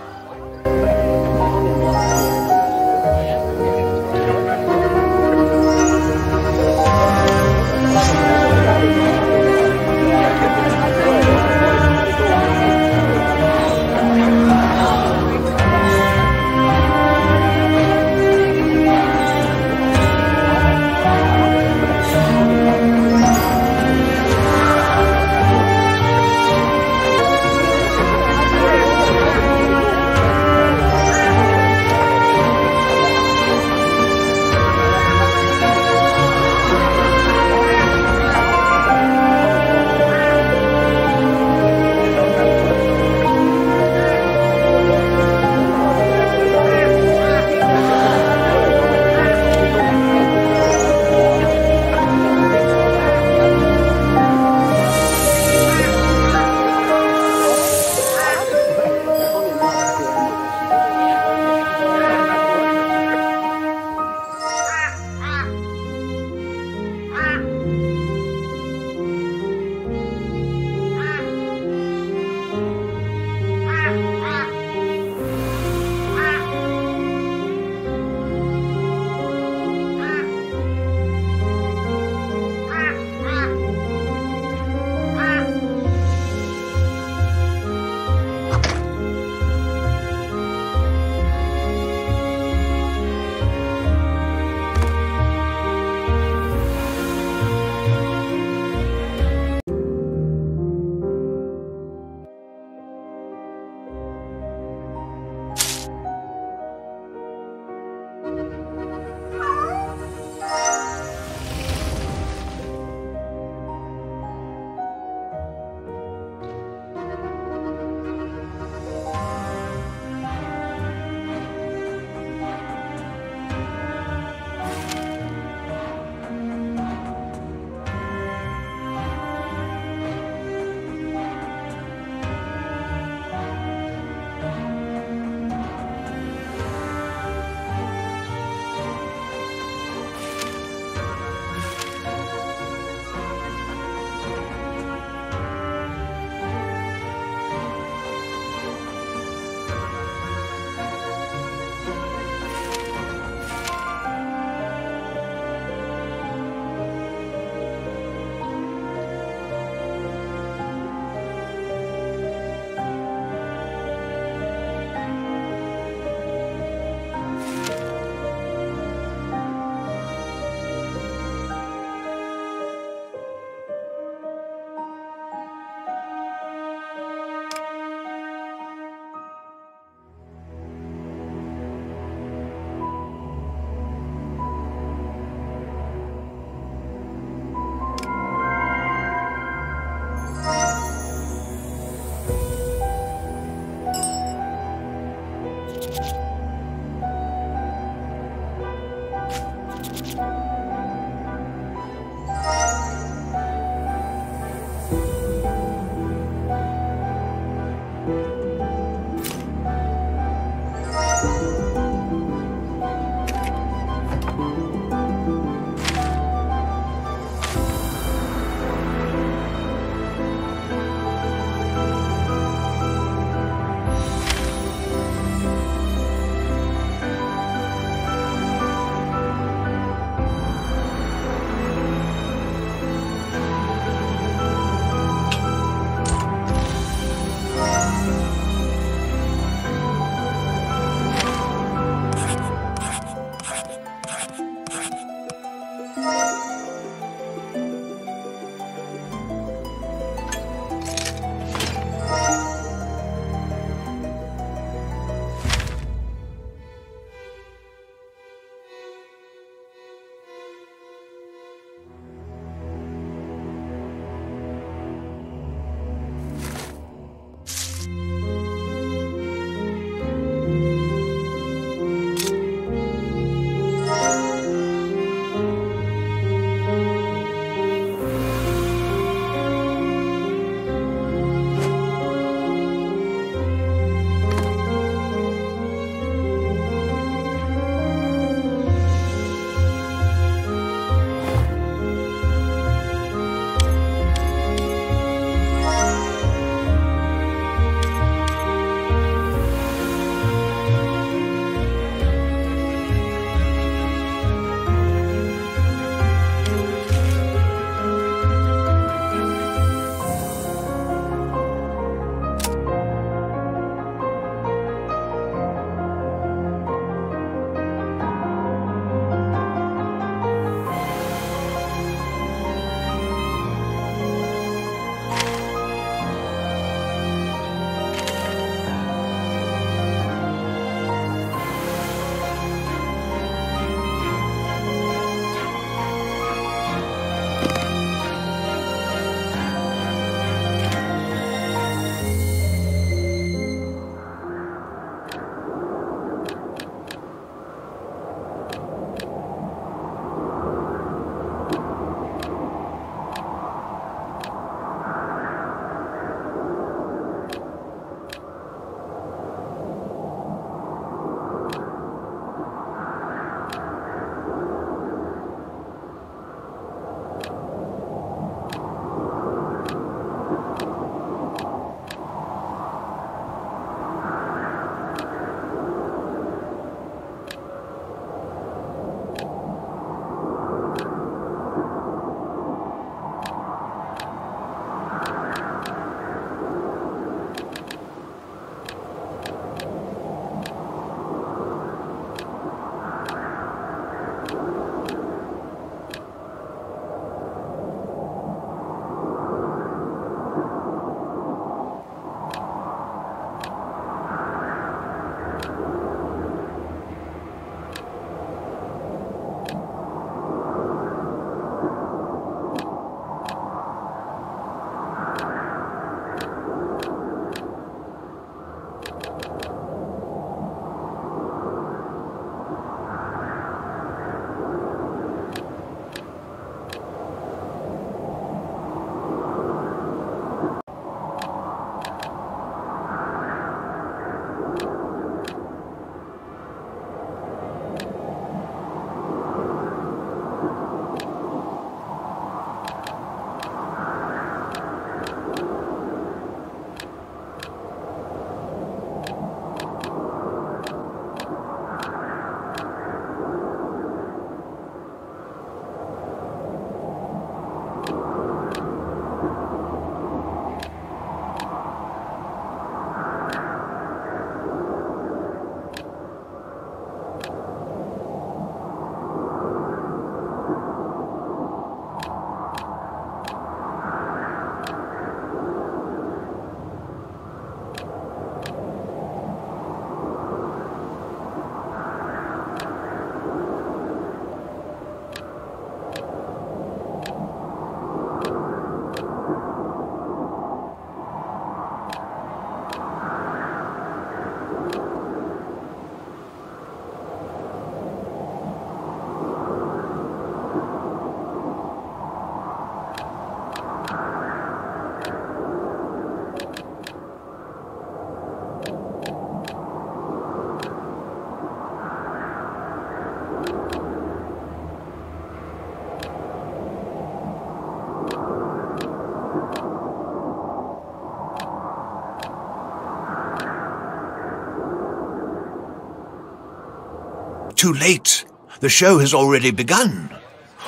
Too late. The show has already begun.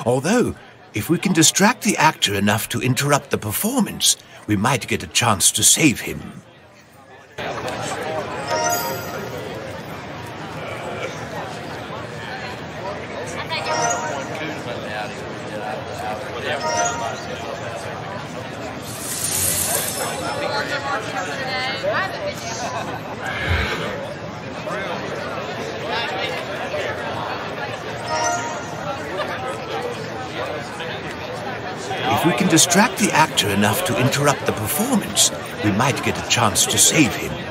Although, if we can distract the actor enough to interrupt the performance, we might get a chance to save him. Enough to interrupt the performance, we might get a chance to save him.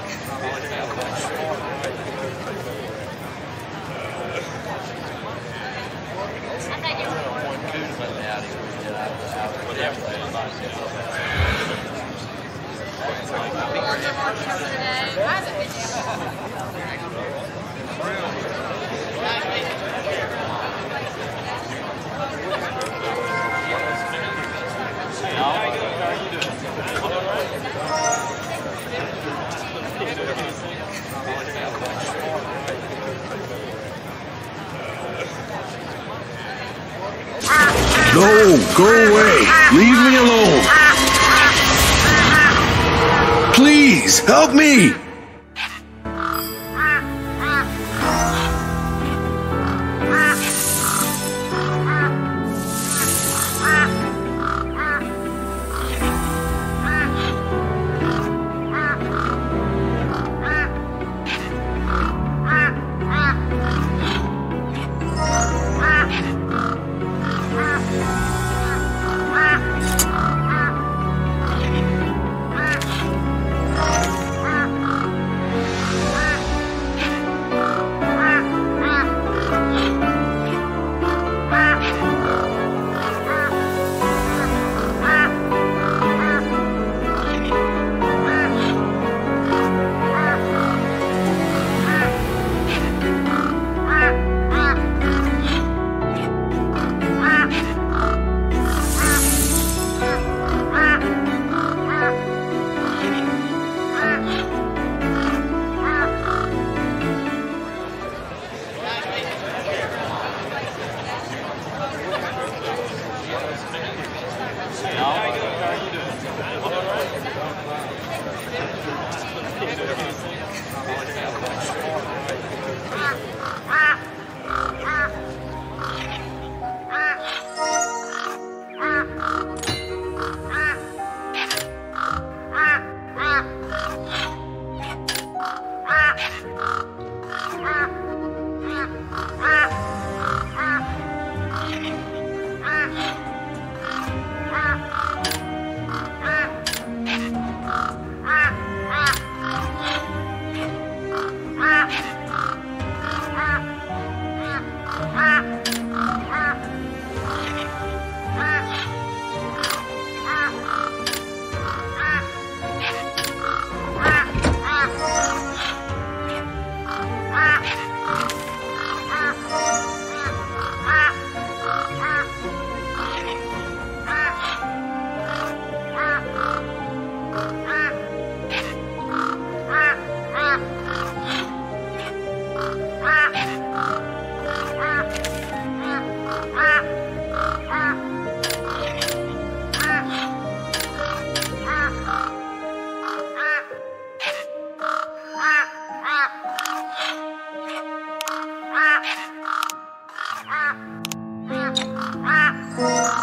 啊啊啊。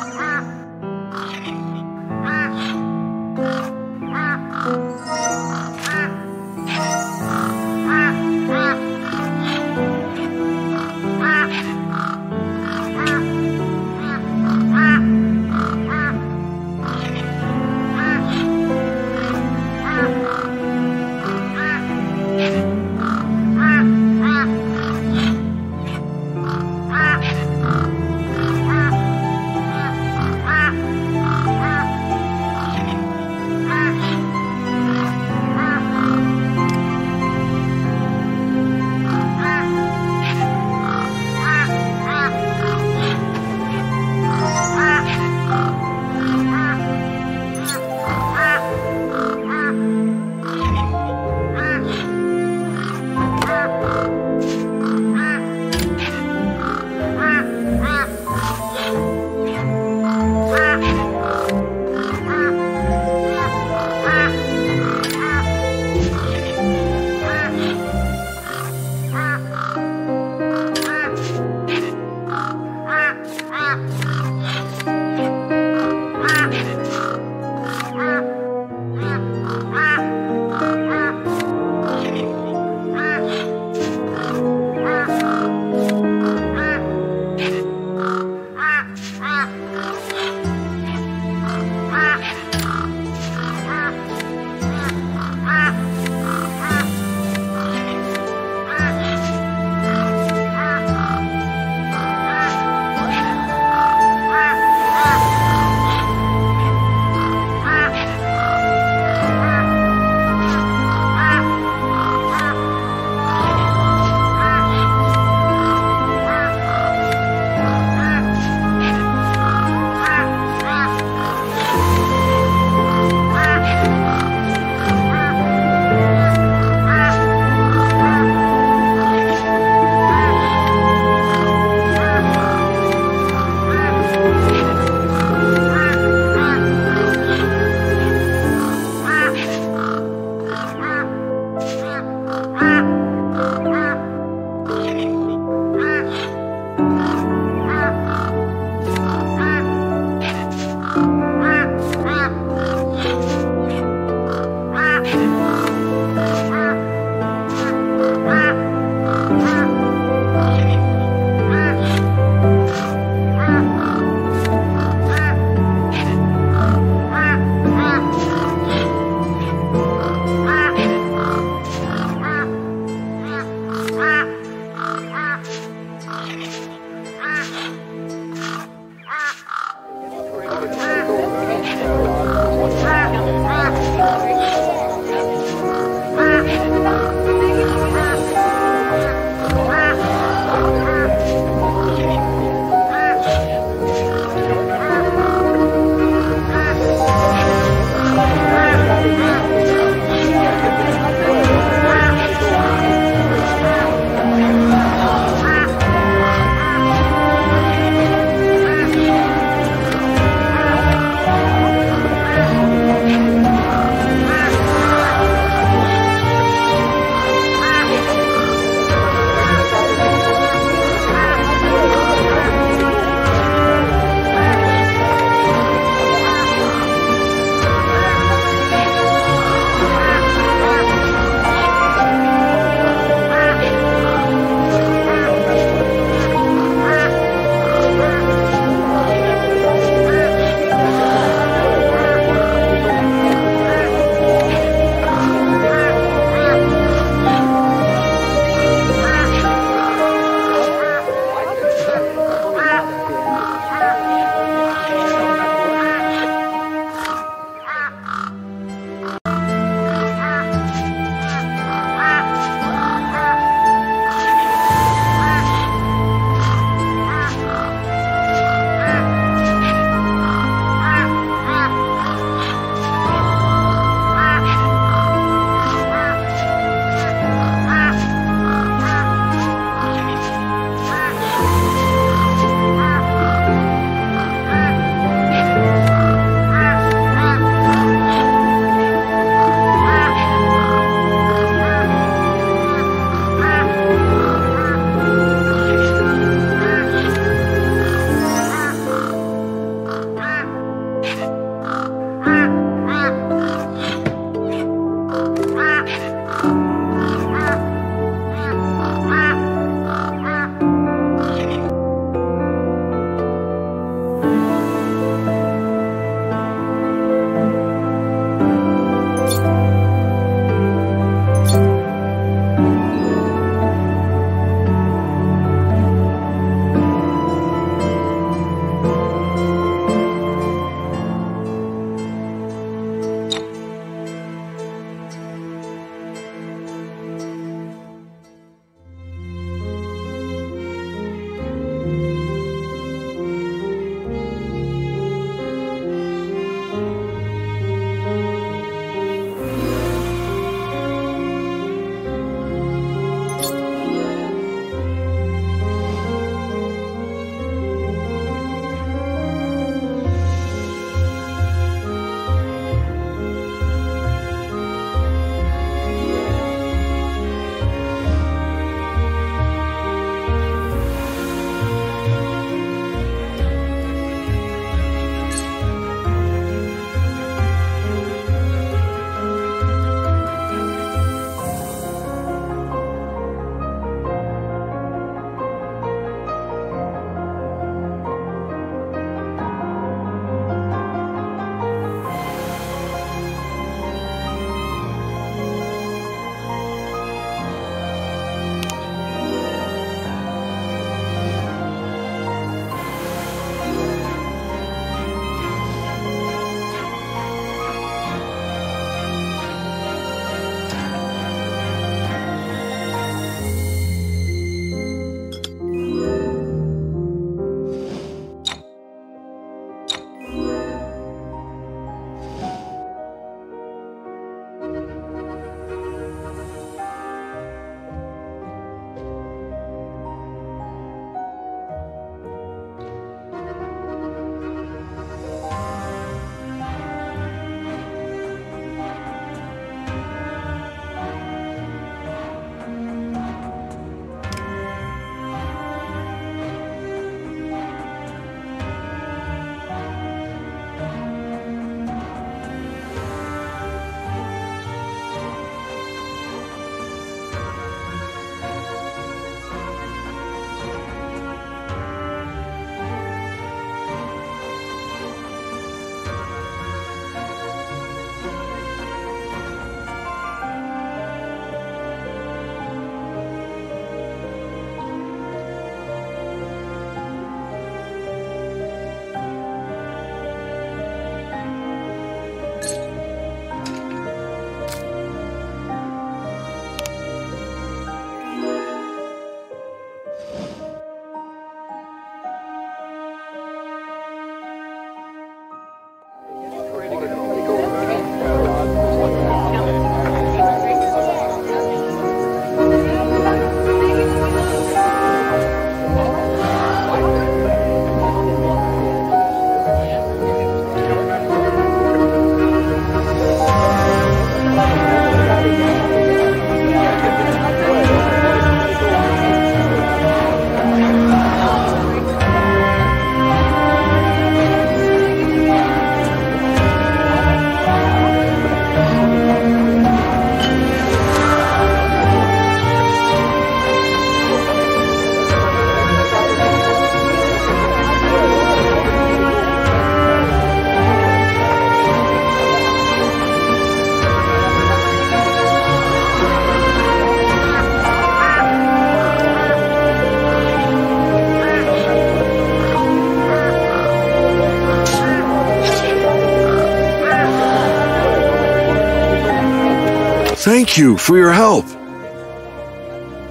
You for your help.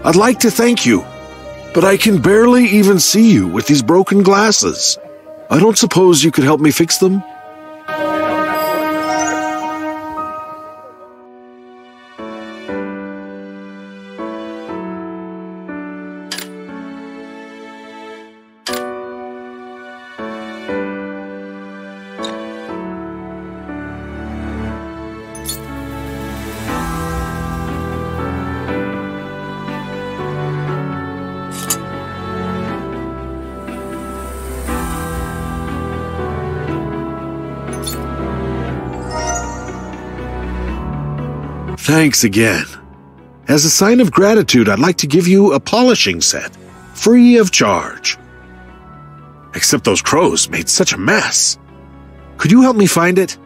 I'd like to thank you, but I can barely even see you with these broken glasses. I don't suppose you could help me fix them? Thanks again. As a sign of gratitude, I'd like to give you a polishing set, free of charge. Except those crows made such a mess. Could you help me find it?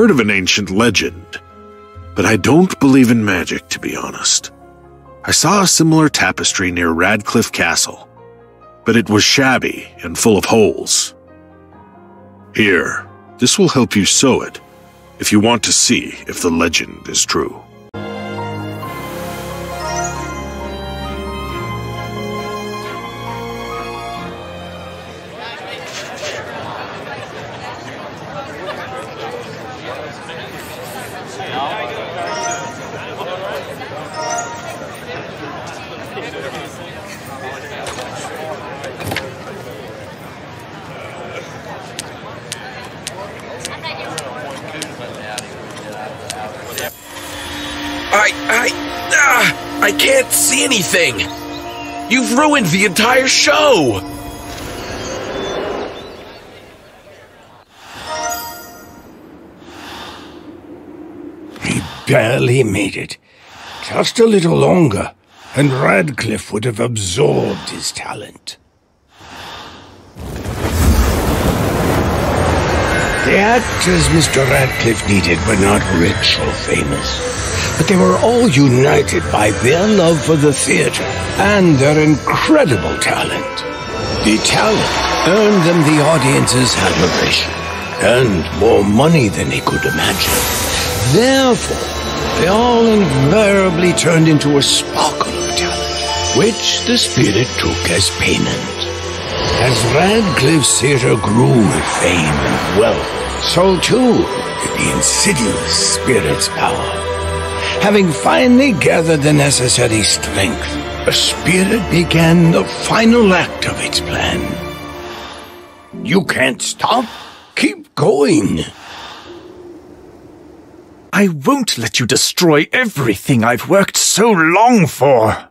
Heard of an ancient legend, but I don't believe in magic, to be honest. I saw a similar tapestry near Radcliffe Castle, but it was shabby and full of holes. Here, this will help you sew it, if you want to see if the legend is true. Ruined the entire show! He barely made it. Just a little longer, and Radcliffe would have absorbed his talent. The actors Mr. Radcliffe needed were not rich or famous, but they were all united by their love for the theater and their incredible talent. The talent earned them the audience's admiration and more money than they could imagine. Therefore, they all invariably turned into a sparkle of talent, which the spirit took as payment. As Radcliffe's theater grew with fame and wealth, so too did the insidious spirit's power. Having finally gathered the necessary strength, the spirit began the final act of its plan. You can't stop. Keep going. I won't let you destroy everything I've worked so long for.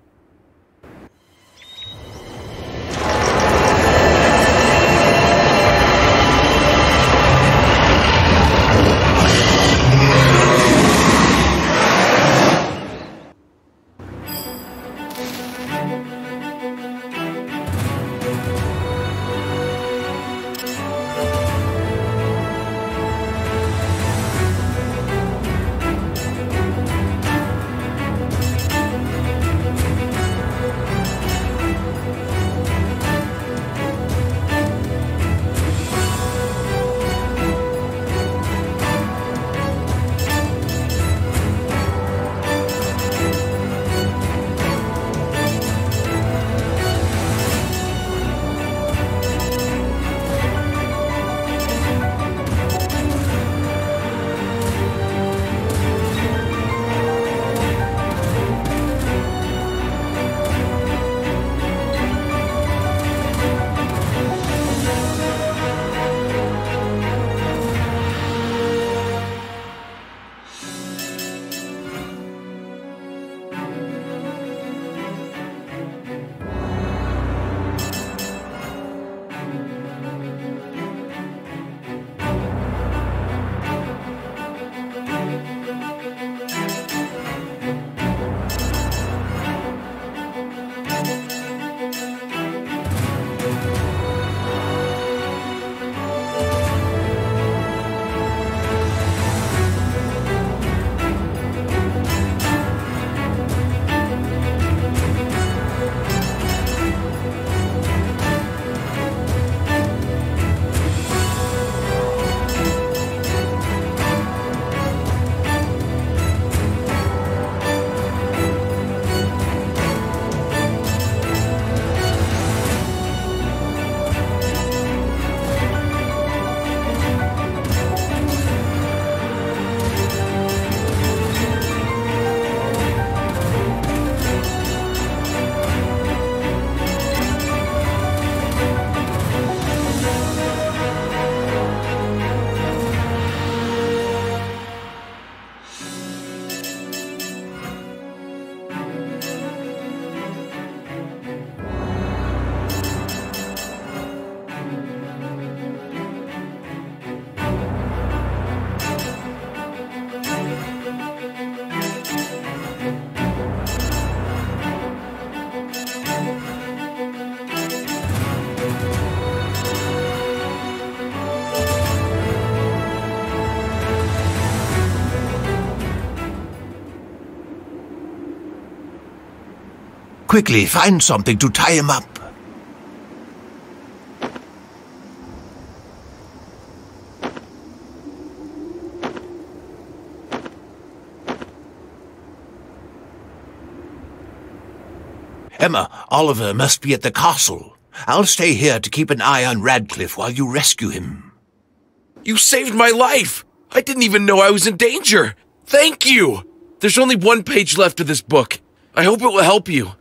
Quickly, find something to tie him up. Emma, Oliver must be at the castle. I'll stay here to keep an eye on Radcliffe while you rescue him. You saved my life! I didn't even know I was in danger! Thank you! There's only one page left of this book. I hope it will help you.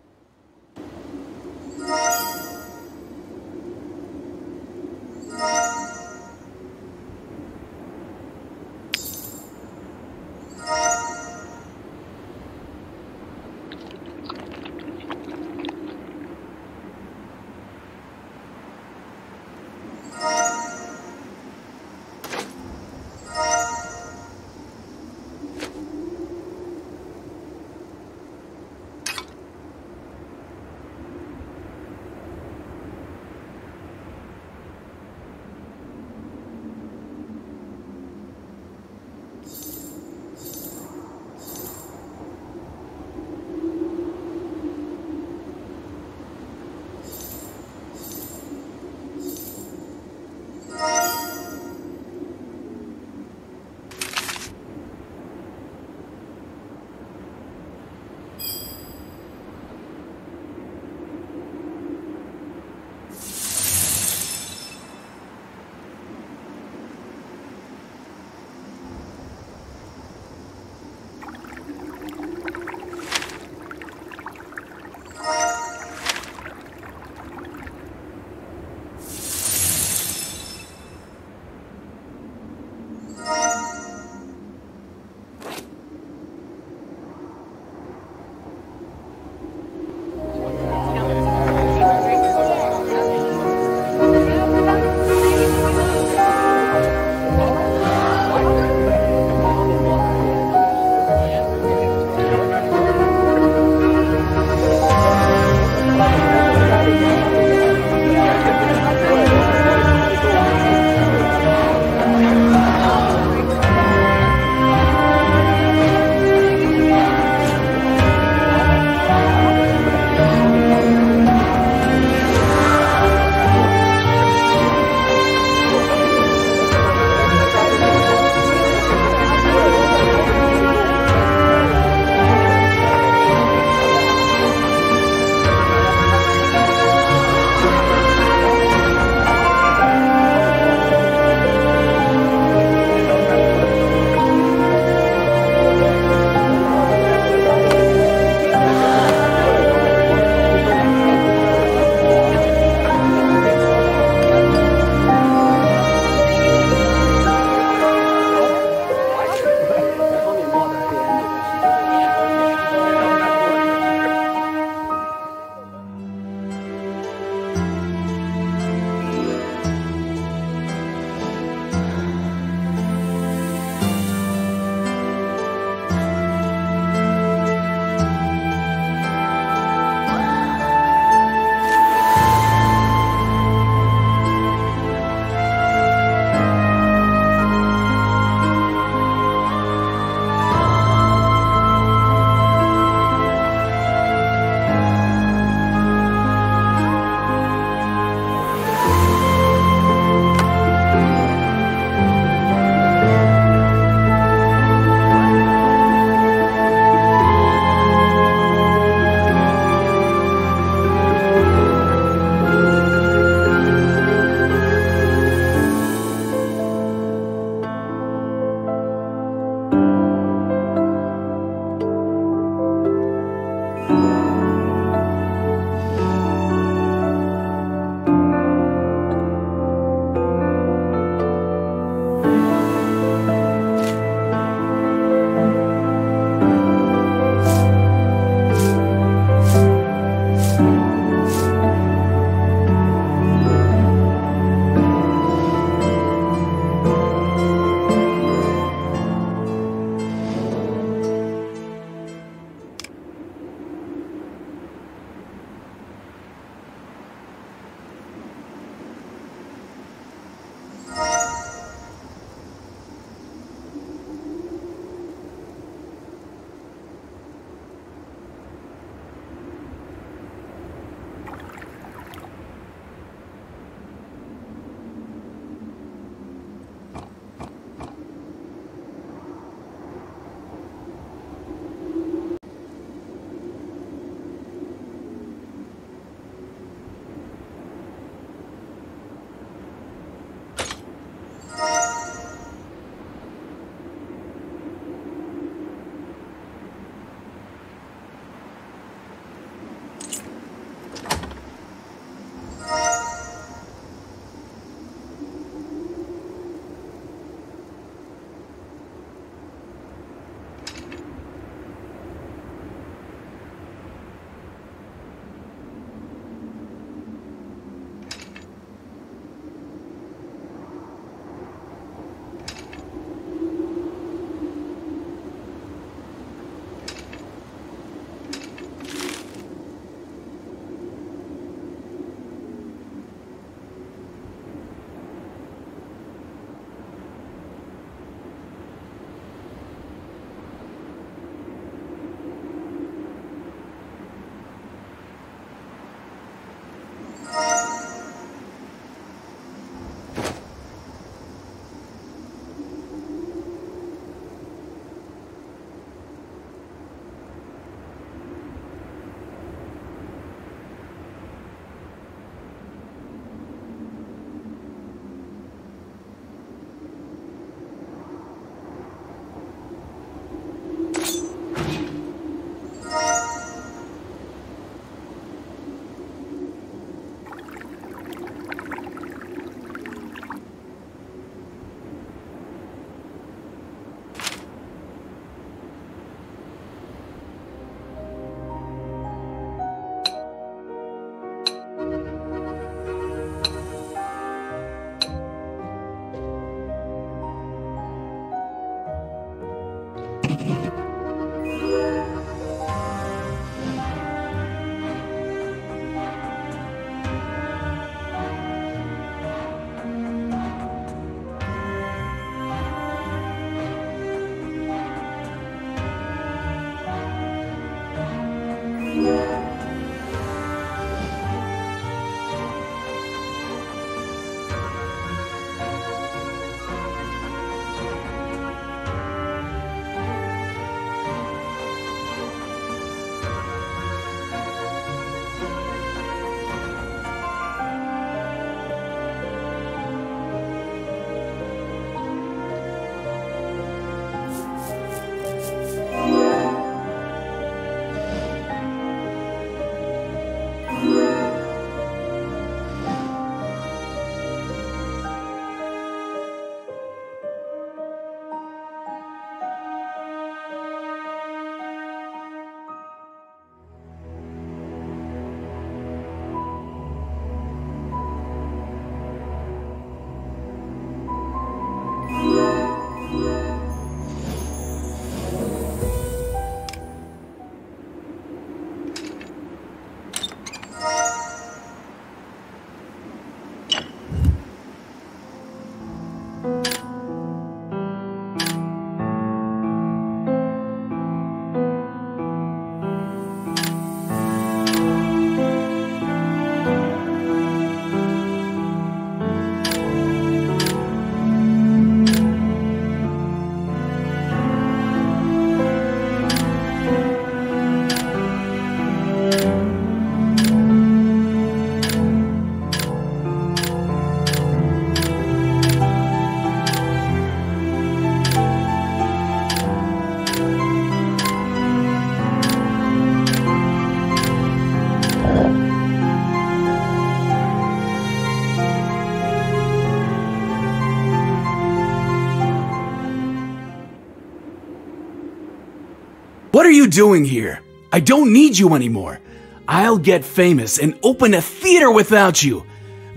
Doing here? I don't need you anymore. I'll get famous and open a theater without you.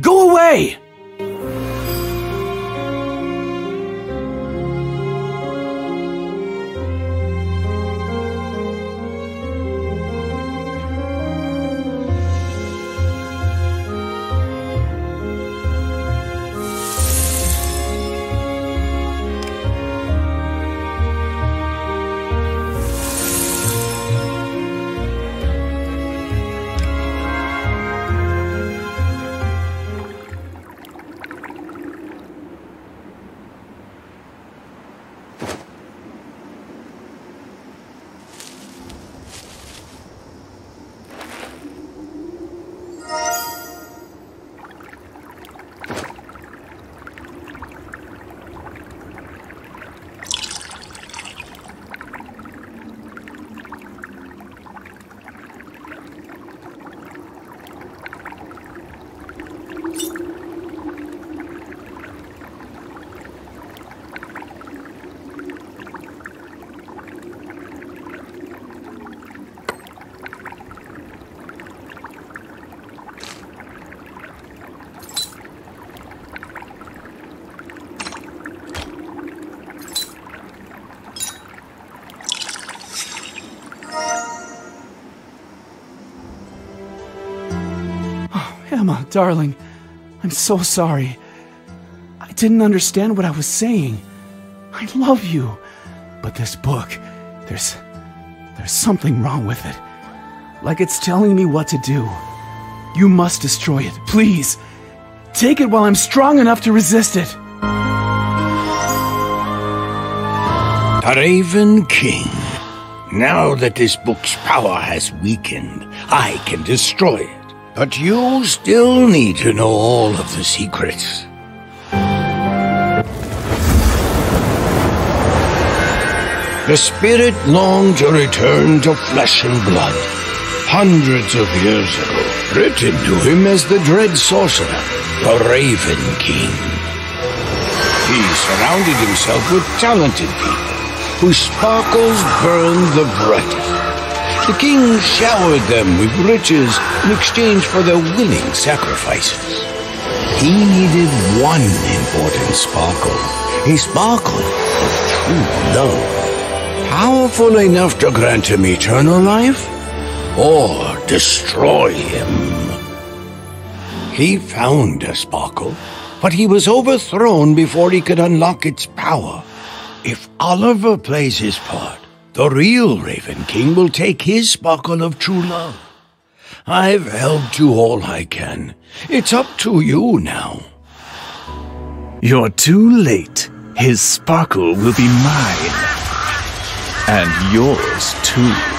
Go away! Darling, I'm so sorry. I didn't understand what I was saying. I love you. But this book, there's. there's something wrong with it. Like it's telling me what to do. You must destroy it, please. Take it while I'm strong enough to resist it. Raven King. Now that this book's power has weakened, I can destroy it. But you still need to know all of the secrets. The spirit longed to return to flesh and blood. Hundreds of years ago, written to him as the dread sorcerer, the Raven King. He surrounded himself with talented people whose sparkles burned the brightest. The king showered them with riches in exchange for their willing sacrifices. He needed one important sparkle, a sparkle of true love. Powerful enough to grant him eternal life, or destroy him. He found a sparkle, but he was overthrown before he could unlock its power. If Oliver plays his part, the real Raven King will take his sparkle of true love. I've helped you all I can. It's up to you now. You're too late. His sparkle will be mine. And yours too.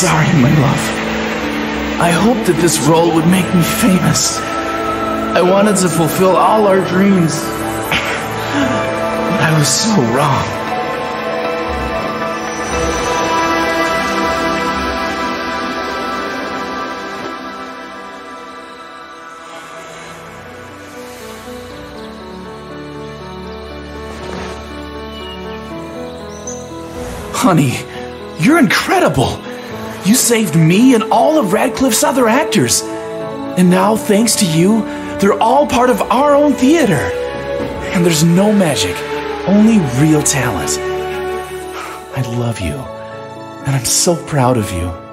Sorry, my love. I hoped that this role would make me famous. I wanted to fulfill all our dreams. But I was so wrong. Honey, you're incredible. You saved me and all of Radcliffe's other actors. And now, thanks to you, they're all part of our own theater. And there's no magic, only real talent. I love you, and I'm so proud of you.